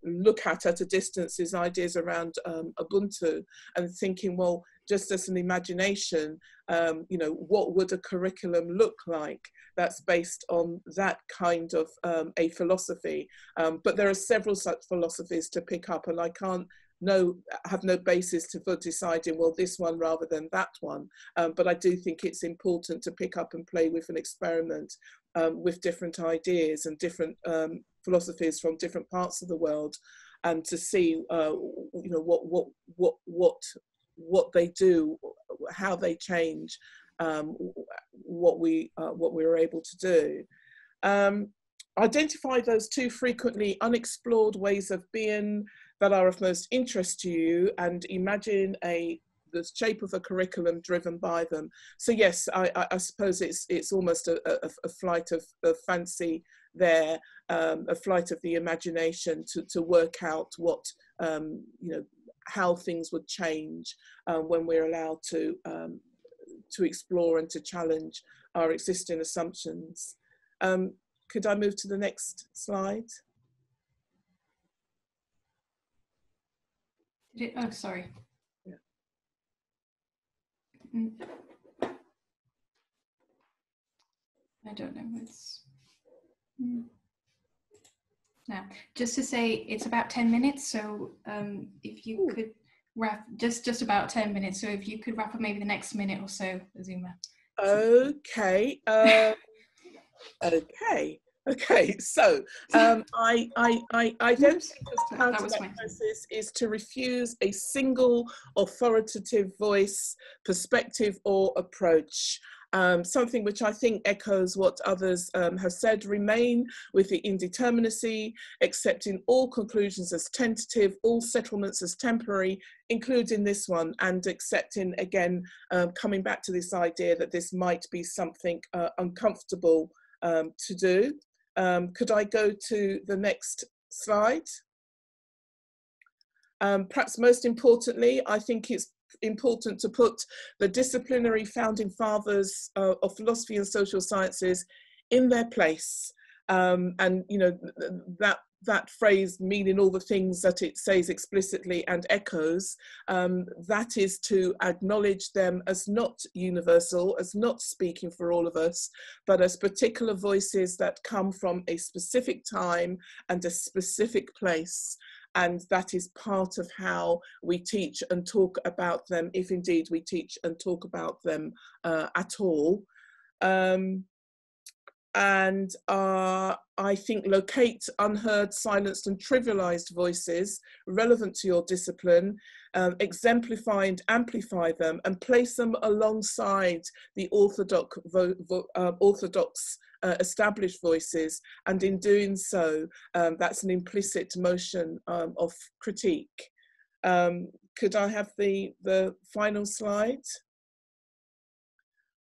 look at at a distance is ideas around um, Ubuntu and thinking, well, just as an imagination, um, you know, what would a curriculum look like that's based on that kind of um, a philosophy? Um, but there are several such philosophies to pick up, and I can't no have no basis to, for deciding well this one rather than that one um, but i do think it's important to pick up and play with an experiment um, with different ideas and different um, philosophies from different parts of the world and to see uh, you know what what what what what they do, how they change um, what we uh, what we were able to do. Um, identify those two frequently unexplored ways of being that are of most interest to you, and imagine a the shape of a curriculum driven by them. So yes, I, I suppose it's it's almost a, a, a flight of, of, fancy there, um, a flight of the imagination to, to work out what um, you know how things would change uh, when we're allowed to um, to explore and to challenge our existing assumptions. Um, could I move to the next slide? It, oh, sorry. Yeah. Mm. I don't know. It's. Mm. Now, just to say, it's about 10 minutes. So um, if you Ooh. could wrap, just just about 10 minutes. So if you could wrap up maybe the next minute or so, Azumah. Okay. Uh, *laughs* okay. Okay, so um, I, I, I, I don't think this is to refuse a single authoritative voice, perspective, or approach um, something which I think echoes what others um, have said, remain with the indeterminacy, accepting all conclusions as tentative, all settlements as temporary, including this one, and accepting again, um, coming back to this idea that this might be something uh, uncomfortable um, to do. Um, could I go to the next slide? Um, perhaps most importantly, I think it's important to put the disciplinary founding fathers uh, of philosophy and social sciences in their place. Um, and you know that that phrase meaning all the things that it says explicitly and echoes, um, that is to acknowledge them as not universal, as not speaking for all of us, but as particular voices that come from a specific time and a specific place and that is part of how we teach and talk about them, if indeed we teach and talk about them uh, at all. Um, and uh, I think locate unheard, silenced, and trivialized voices relevant to your discipline, um, exemplify and amplify them, and place them alongside the orthodox, uh, orthodox uh, established voices. And in doing so, um, that's an implicit motion um, of critique. Um, could I have the, the final slide?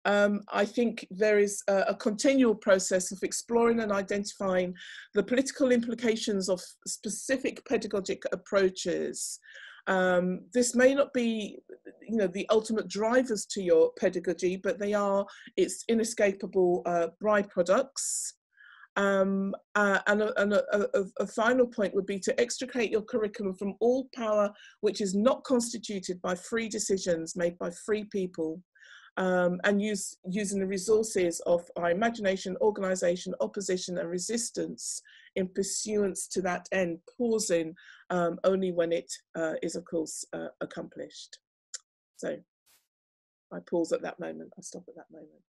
um, I think there is a, a, continual process of exploring and identifying the political implications of specific pedagogic approaches. Um, this may not be, you know, the ultimate drivers to your pedagogy, but they are its inescapable uh, byproducts. Um, uh, and, a, and a, a, a, final point would be to extricate your curriculum from all power which is not constituted by free decisions made by free people um, and use, using the resources of our imagination, organisation, opposition, and resistance in pursuance to that end, pausing um, only when it uh, is, of course, uh, accomplished. So I pause at that moment, I stop at that moment.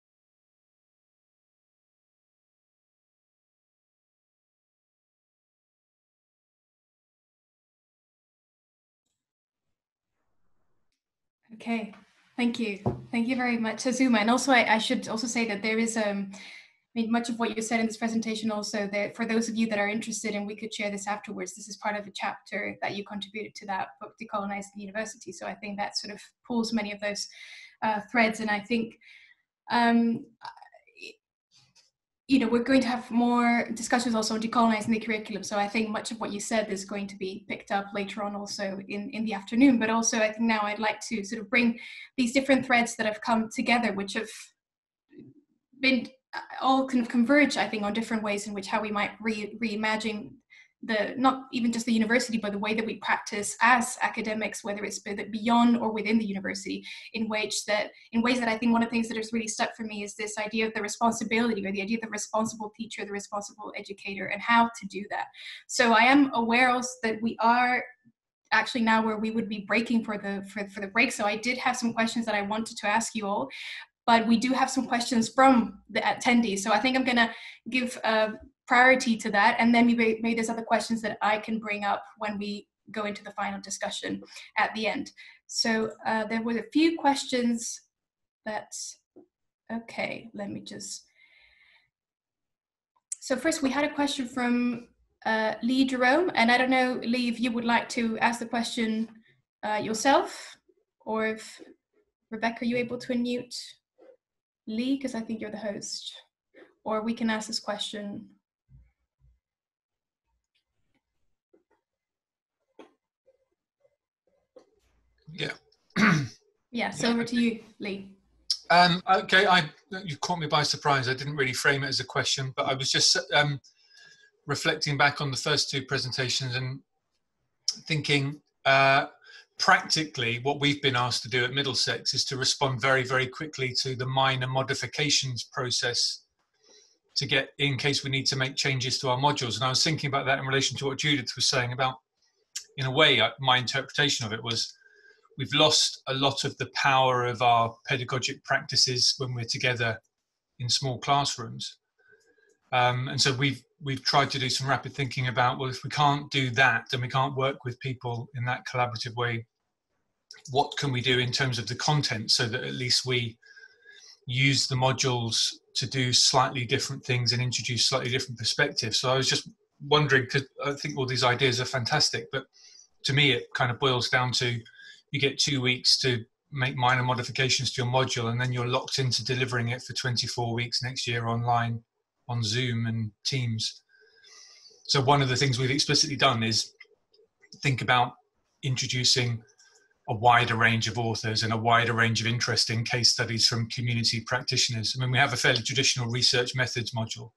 Okay, thank you. Thank you very much, Azumah. And also, I, I should also say that there is um, I mean, much of what you said in this presentation also that for those of you that are interested and we could share this afterwards, this is part of a chapter that you contributed to that book, Decolonizing the University. So I think that sort of pulls many of those uh, threads. And I think, um, you know, we're going to have more discussions also on decolonizing the curriculum. So I think much of what you said is going to be picked up later on also in, in the afternoon. But also I think now I'd like to sort of bring these different threads that have come together, which have been uh, all kind of converge, I think, on different ways in which how we might re- reimagine the not even just the university, but the way that we practice as academics, whether it's beyond or within the university, in ways that in ways that I think one of the things that has really stuck for me is this idea of the responsibility or the idea of the responsible teacher, the responsible educator, and how to do that. So I am aware also that we are actually now where we would be breaking for the for, for the break so i did have some questions that i wanted to ask you all but we do have some questions from the attendees. So I think I'm going to give uh, priority to that. And then maybe, maybe there's other questions that I can bring up when we go into the final discussion at the end. So uh, there were a few questions that, okay, let me just. So first we had a question from uh, Lee Jerome, and I don't know, Lee, if you would like to ask the question uh, yourself, or if Rebecca, are you able to unmute? Lee, because I think you're the host, or we can ask this question. Yeah. yeah, so over to you, Lee. Um, okay, I you caught me by surprise. I didn't really frame it as a question, but I was just um, reflecting back on the first two presentations and thinking uh, practically what we've been asked to do at Middlesex is to respond very, very quickly to the minor modifications process to get in case we need to make changes to our modules. And I was thinking about that in relation to what Judith was saying about, in a way, uh, my interpretation of it was we've lost a lot of the power of our pedagogic practices when we're together in small classrooms. Um, and so we've we've tried to do some rapid thinking about well if we can't do that then we can't work with people in that collaborative way what can we do in terms of the content so that at least we use the modules to do slightly different things and introduce slightly different perspectives so i was just wondering because i think all these ideas are fantastic but to me it kind of boils down to you get two weeks to make minor modifications to your module and then you're locked into delivering it for 24 weeks next year online on zoom and teams so one of the things we've explicitly done is think about introducing a wider range of authors and a wider range of interesting case studies from community practitioners. I mean, we have a fairly traditional research methods module,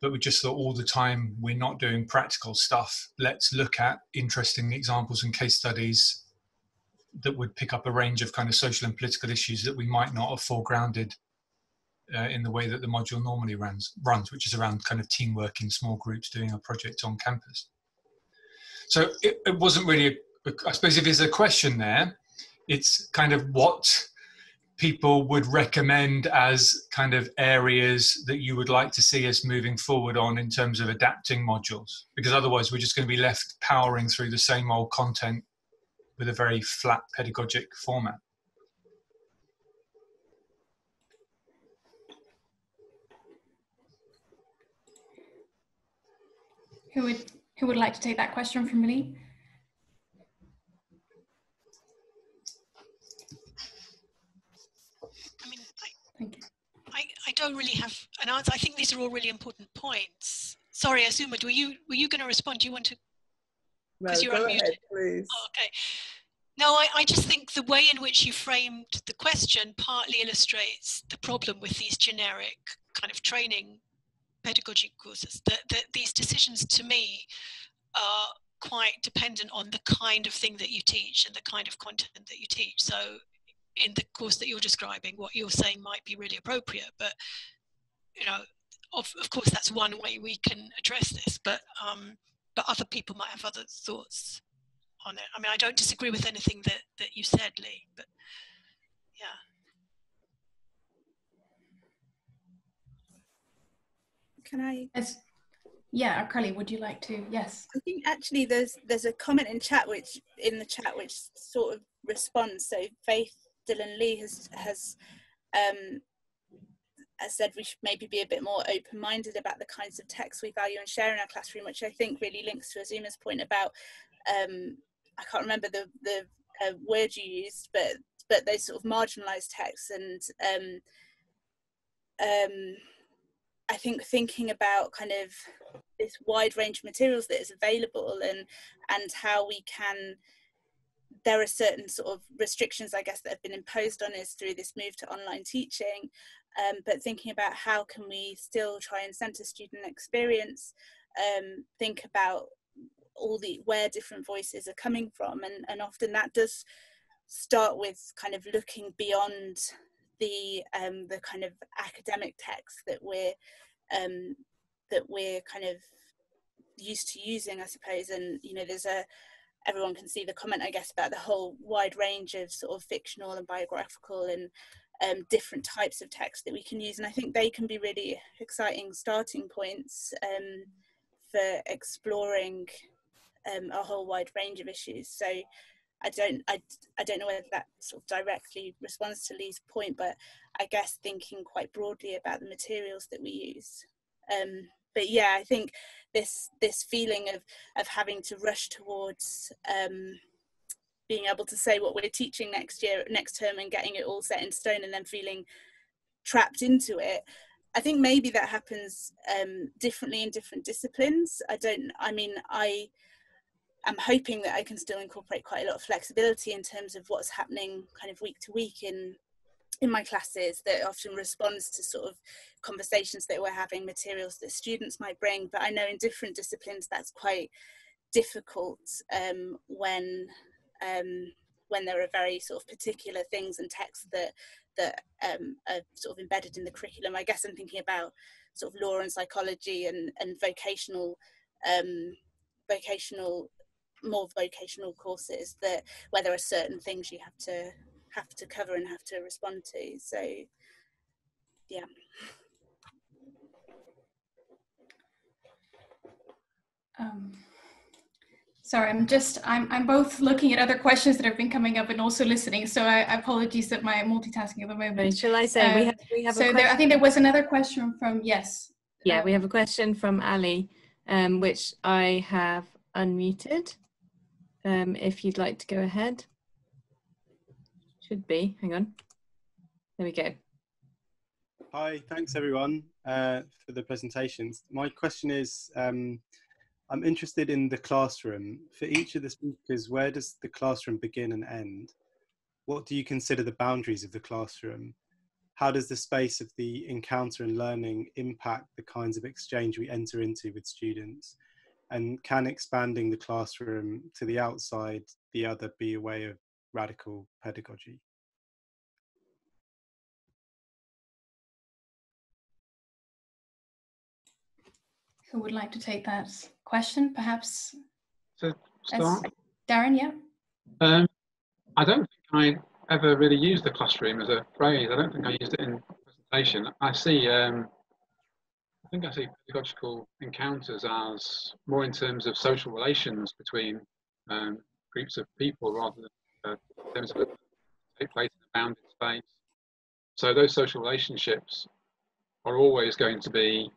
but we just thought all the time we're not doing practical stuff. Let's look at interesting examples and case studies that would pick up a range of kind of social and political issues that we might not have foregrounded uh, in the way that the module normally runs, runs, which is around kind of teamwork in small groups doing a project on campus. So it, it wasn't really I suppose if there's a question there, it's kind of what people would recommend as kind of areas that you would like to see us moving forward on in terms of adapting modules because otherwise we're just going to be left powering through the same old content with a very flat pedagogic format who would who would like to take that question from me I mean I I don't really have an answer. I think these are all really important points. Sorry, Azumah, were you were you going to respond? Do you want to? Because no, you're unmuted. Ahead, please. Oh, okay. No, I, I just think the way in which you framed the question partly illustrates the problem with these generic kind of training pedagogy courses. That, that these decisions to me are quite dependent on the kind of thing that you teach and the kind of content that you teach. So in the course that you're describing, what you're saying might be really appropriate. But you know, of, of course, that's one way we can address this. But um, but other people might have other thoughts on it. I mean, I don't disagree with anything that that you said, Lee. But yeah. Can I? As, yeah, Carly, would you like to? Yes. I think actually there's there's a comment in chat which in the chat which sort of responds. So Faith Dillon Lee has has um, has said we should maybe be a bit more open-minded about the kinds of texts we value and share in our classroom, which I think really links to Azumah's point about um, I can't remember the the uh, word you used, but but those sort of marginalised texts and um, um, I think thinking about kind of this wide range of materials that is available and and how we can there are certain sort of restrictions I guess that have been imposed on us through this move to online teaching um, but thinking about how can we still try and centre student experience um, think about all the where different voices are coming from and, and often that does start with kind of looking beyond the um, the kind of academic text that we're um, that we're kind of used to using, I suppose. And you know, there's a everyone can see the comment, I guess, about the whole wide range of sort of fictional and biographical and um, different types of text that we can use. And I think they can be really exciting starting points um, for exploring um, a whole wide range of issues. So I don't I, I don't know whether that sort of directly responds to Lee's point, but I guess thinking quite broadly about the materials that we use. Um, but yeah, I think this this feeling of of having to rush towards um, being able to say what we're teaching next year, next term, and getting it all set in stone, and then feeling trapped into it. I think maybe that happens um, differently in different disciplines. I don't. I mean, I I'm hoping that I can still incorporate quite a lot of flexibility in terms of what's happening kind of week to week in in my classes that often responds to sort of conversations that we're having, materials that students might bring. But I know in different disciplines that's quite difficult um, when um, when there are very sort of particular things and texts that that um, are sort of embedded in the curriculum. I guess I'm thinking about sort of law and psychology and and vocational um, vocational more vocational courses that where there are certain things you have to have to cover and have to respond to so yeah um, sorry i'm just I'm, I'm both looking at other questions that have been coming up and also listening so i, I apologies that my multitasking at the moment shall i say we have we have so there, i think there was another question from yes yeah we have a question from ali um, which i have unmuted um, if you'd like to go ahead. Should be, hang on. There we go. Hi, thanks everyone uh, for the presentations. My question is, um, I'm interested in the classroom. For each of the speakers, where does the classroom begin and end? What do you consider the boundaries of the classroom? How does the space of the encounter and learning impact the kinds of exchange we enter into with students? and can expanding the classroom to the outside the other be a way of radical pedagogy who would like to take that question perhaps so start. darren yeah um, i don't think i ever really used the classroom as a phrase i don't think i used it in presentation i see um, I think I see pedagogical encounters as more in terms of social relations between um, groups of people rather than uh, in terms of take place in a bounded space. So those social relationships are always going to be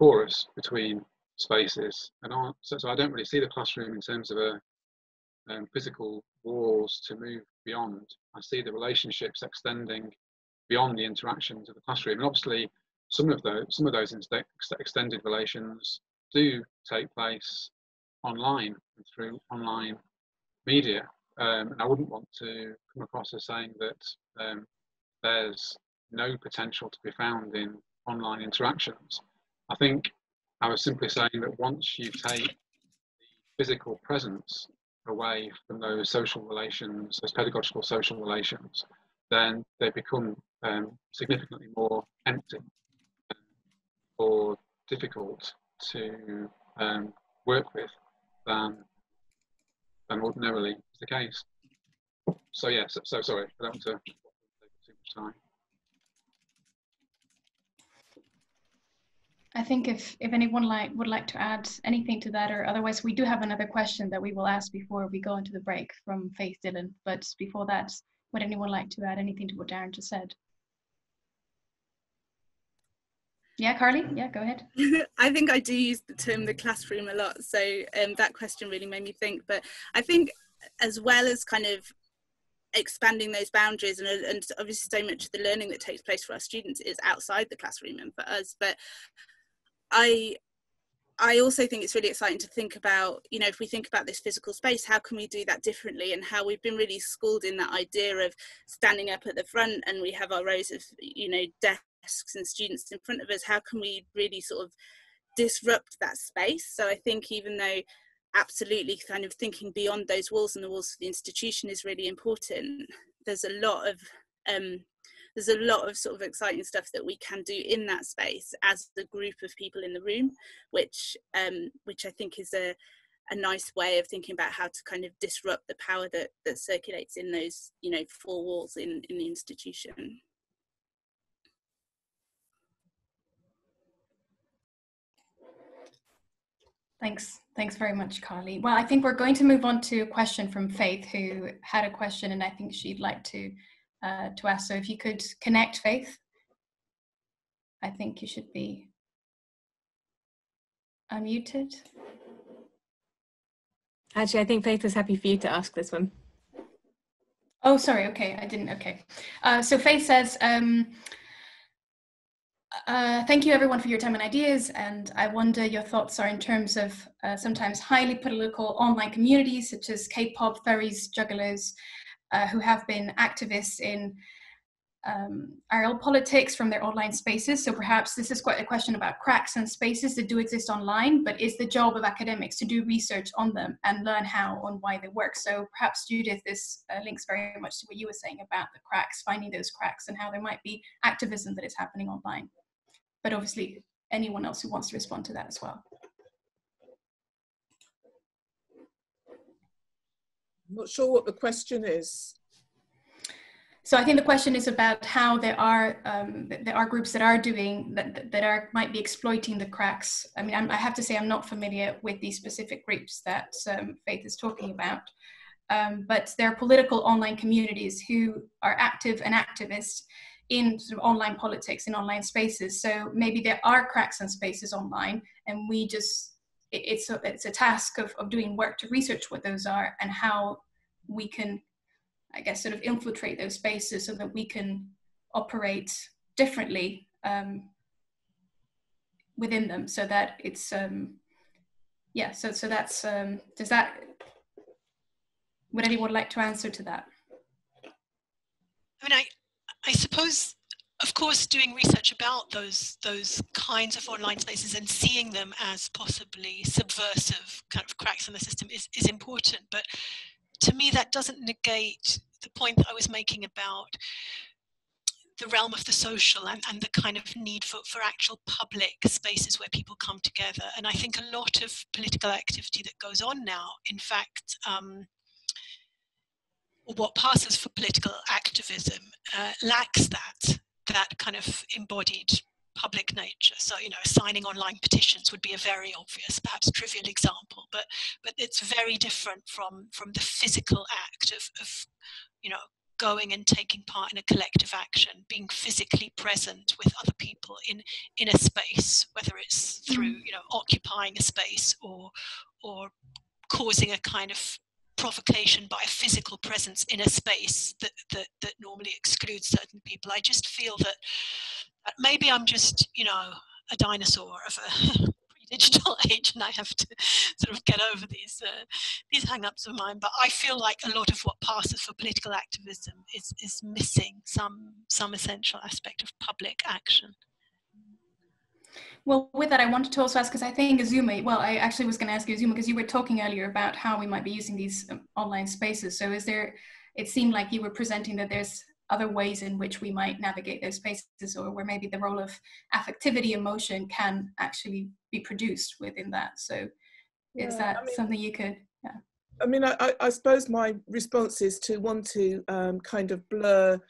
porous between spaces, and so, so I don't really see the classroom in terms of a um, physical walls to move beyond. I see the relationships extending beyond the interactions of the classroom, and obviously some of those some of those extended relations do take place online and through online media. Um, and I wouldn't want to come across as saying that um, there's no potential to be found in online interactions. I think I was simply saying that once you take the physical presence away from those social relations, those pedagogical social relations, then they become um, significantly more empty or difficult to um, work with than than ordinarily is the case. So yes, yeah, so, so, sorry, I don't want to take too much time. I think if, if anyone like would like to add anything to that, or otherwise we do have another question that we will ask before we go into the break from Faith Dillon. But before that, would anyone like to add anything to what Darren just said? Yeah, Carly, yeah, go ahead. *laughs* I think I do use the term the classroom a lot. So um, that question really made me think. But I think as well as kind of expanding those boundaries and, and obviously so much of the learning that takes place for our students is outside the classroom and for us but I I also think it's really exciting to think about, you know, if we think about this physical space, how can we do that differently? And how we've been really schooled in that idea of standing up at the front and we have our rows of, you know, desks and students in front of us. How can we really sort of disrupt that space? So I think even though absolutely kind of thinking beyond those walls and the walls of the institution is really important, there's a lot of um, there's a lot of sort of exciting stuff that we can do in that space as the group of people in the room, which um, which I think is a a nice way of thinking about how to kind of disrupt the power that that circulates in those you know four walls in in the institution. Thanks. Thanks very much, Carly. Well, I think we're going to move on to a question from Faith, who had a question, and I think she'd like to uh, to ask. So if you could connect Faith, I think you should be unmuted. Actually, I think Faith was happy for you to ask this one. Oh, sorry. Okay, I didn't. Okay. Uh, so Faith says, um, uh, thank you everyone for your time and ideas. And I wonder your thoughts are in terms of uh, sometimes highly political online communities such as K-pop, furries, juggalos, uh, who have been activists in um, RL politics from their online spaces. So perhaps this is quite a question about cracks and spaces that do exist online, but is the job of academics to do research on them and learn how and why they work. So perhaps Judith, this uh, links very much to what you were saying about the cracks, finding those cracks and how there might be activism that is happening online. But obviously anyone else who wants to respond to that as well. I'm not sure what the question is. So I think the question is about how there are um, there are groups that are doing that that are might be exploiting the cracks. I mean, I'm, i have to say I'm not familiar with these specific groups that um, Faith is talking about, um, but there are political online communities who are active and activists in sort of online politics in online spaces. So maybe there are cracks and spaces online, and we just it's a, it's a task of, of doing work to research what those are and how we can, I guess, sort of infiltrate those spaces so that we can operate differently um, within them so that it's, um, yeah, so, so that's, um, does that, would anyone like to answer to that? I mean, I, I suppose of course, doing research about those those kinds of online spaces and seeing them as possibly subversive kind of cracks in the system is, is important. But to me, that doesn't negate the point that I was making about the realm of the social and, and the kind of need for, for actual public spaces where people come together. And I think a lot of political activity that goes on now, in fact, um, what passes for political activism uh, lacks that that kind of embodied public nature. So, you know, signing online petitions would be a very obvious, perhaps trivial example, but but it's very different from from the physical act of, of you know, going and taking part in a collective action, being physically present with other people in in a space, whether it's through mm. you know occupying a space or or causing a kind of provocation by a physical presence in a space that, that, that normally excludes certain people. I just feel that, maybe I'm just, you know, a dinosaur of a *laughs* pre digital *laughs* age and I have to sort of get over these uh, these hang-ups of mine but I feel like a lot of what passes for political activism is is missing some some essential aspect of public action well, with that, I wanted to also ask because I think Azumah. Well, I actually was going to ask you Azumah because you were talking earlier about how we might be using these um, online spaces. So, is there? It seemed like you were presenting that there's other ways in which we might navigate those spaces, or where maybe the role of affectivity, emotion can actually be produced within that. So, yeah, is that I mean, something you could? Yeah. I mean, I, I suppose my response is to want to um, kind of blur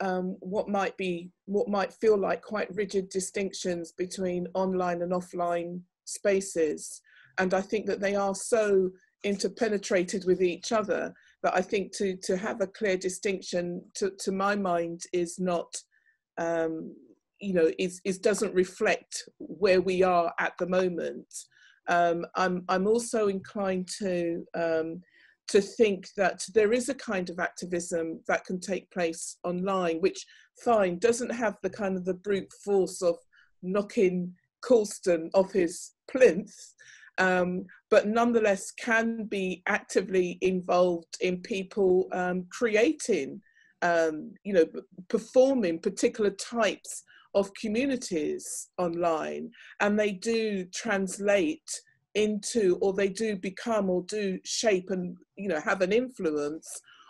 um, what might be what might feel like quite rigid distinctions between online and offline spaces. And i think that they are so interpenetrated with each other that i think to to have a clear distinction to, to my mind is not um, you know is, is doesn't reflect where we are at the moment. Um, I'm, I'm also inclined to um, to think that there is a kind of activism that can take place online, which fine doesn't have the kind of the brute force of knocking Colston off his plinth, um, but nonetheless can be actively involved in people um, creating, um, you know, performing particular types of communities online, and they do translate into or they do become or do shape and you know have an influence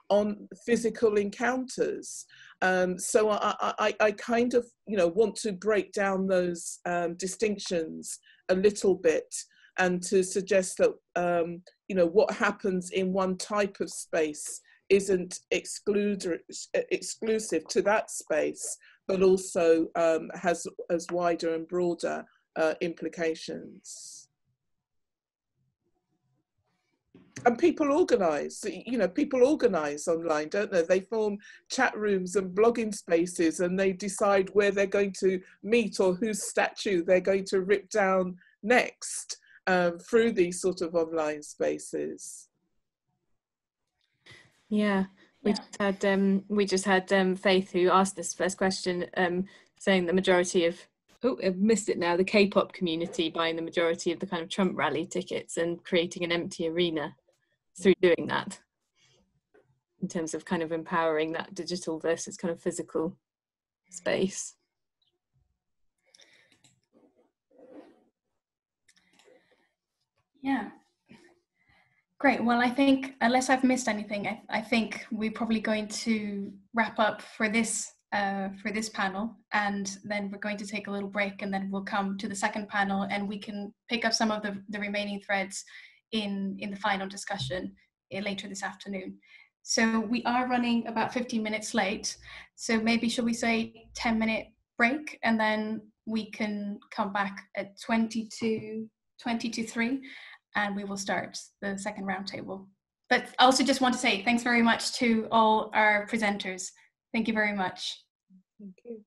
on physical encounters um, so I, I, I, kind of you know want to break down those um, distinctions a little bit and to suggest that um, you know what happens in one type of space isn't exclude, exclusive to that space but also um, has as wider and broader uh, implications. And people organize you know people organize online don't they? They form chat rooms and blogging spaces and they decide where they're going to meet or whose statue they're going to rip down next um, through these sort of online spaces. Yeah. We yeah. just had um, we just had um, faith who asked this first question um, saying the majority of oh i've missed it now the k-pop community buying the majority of the kind of trump rally tickets and creating an empty arena through doing that in terms of kind of empowering that digital versus kind of physical space. Yeah. Great. Well, I think, unless I've missed anything, I, I think we're probably going to wrap up for this uh, for this panel, and then we're going to take a little break, and then we'll come to the second panel, and we can pick up some of the, the remaining threads in, in the final discussion eh, later this afternoon. So we are running about 15 minutes late. So maybe should we say 10 minute break and then we can come back at 20 to, 20 to 3 and we will start the second roundtable. But I also just want to say thanks very much to all our presenters. Thank you very much. Thank you.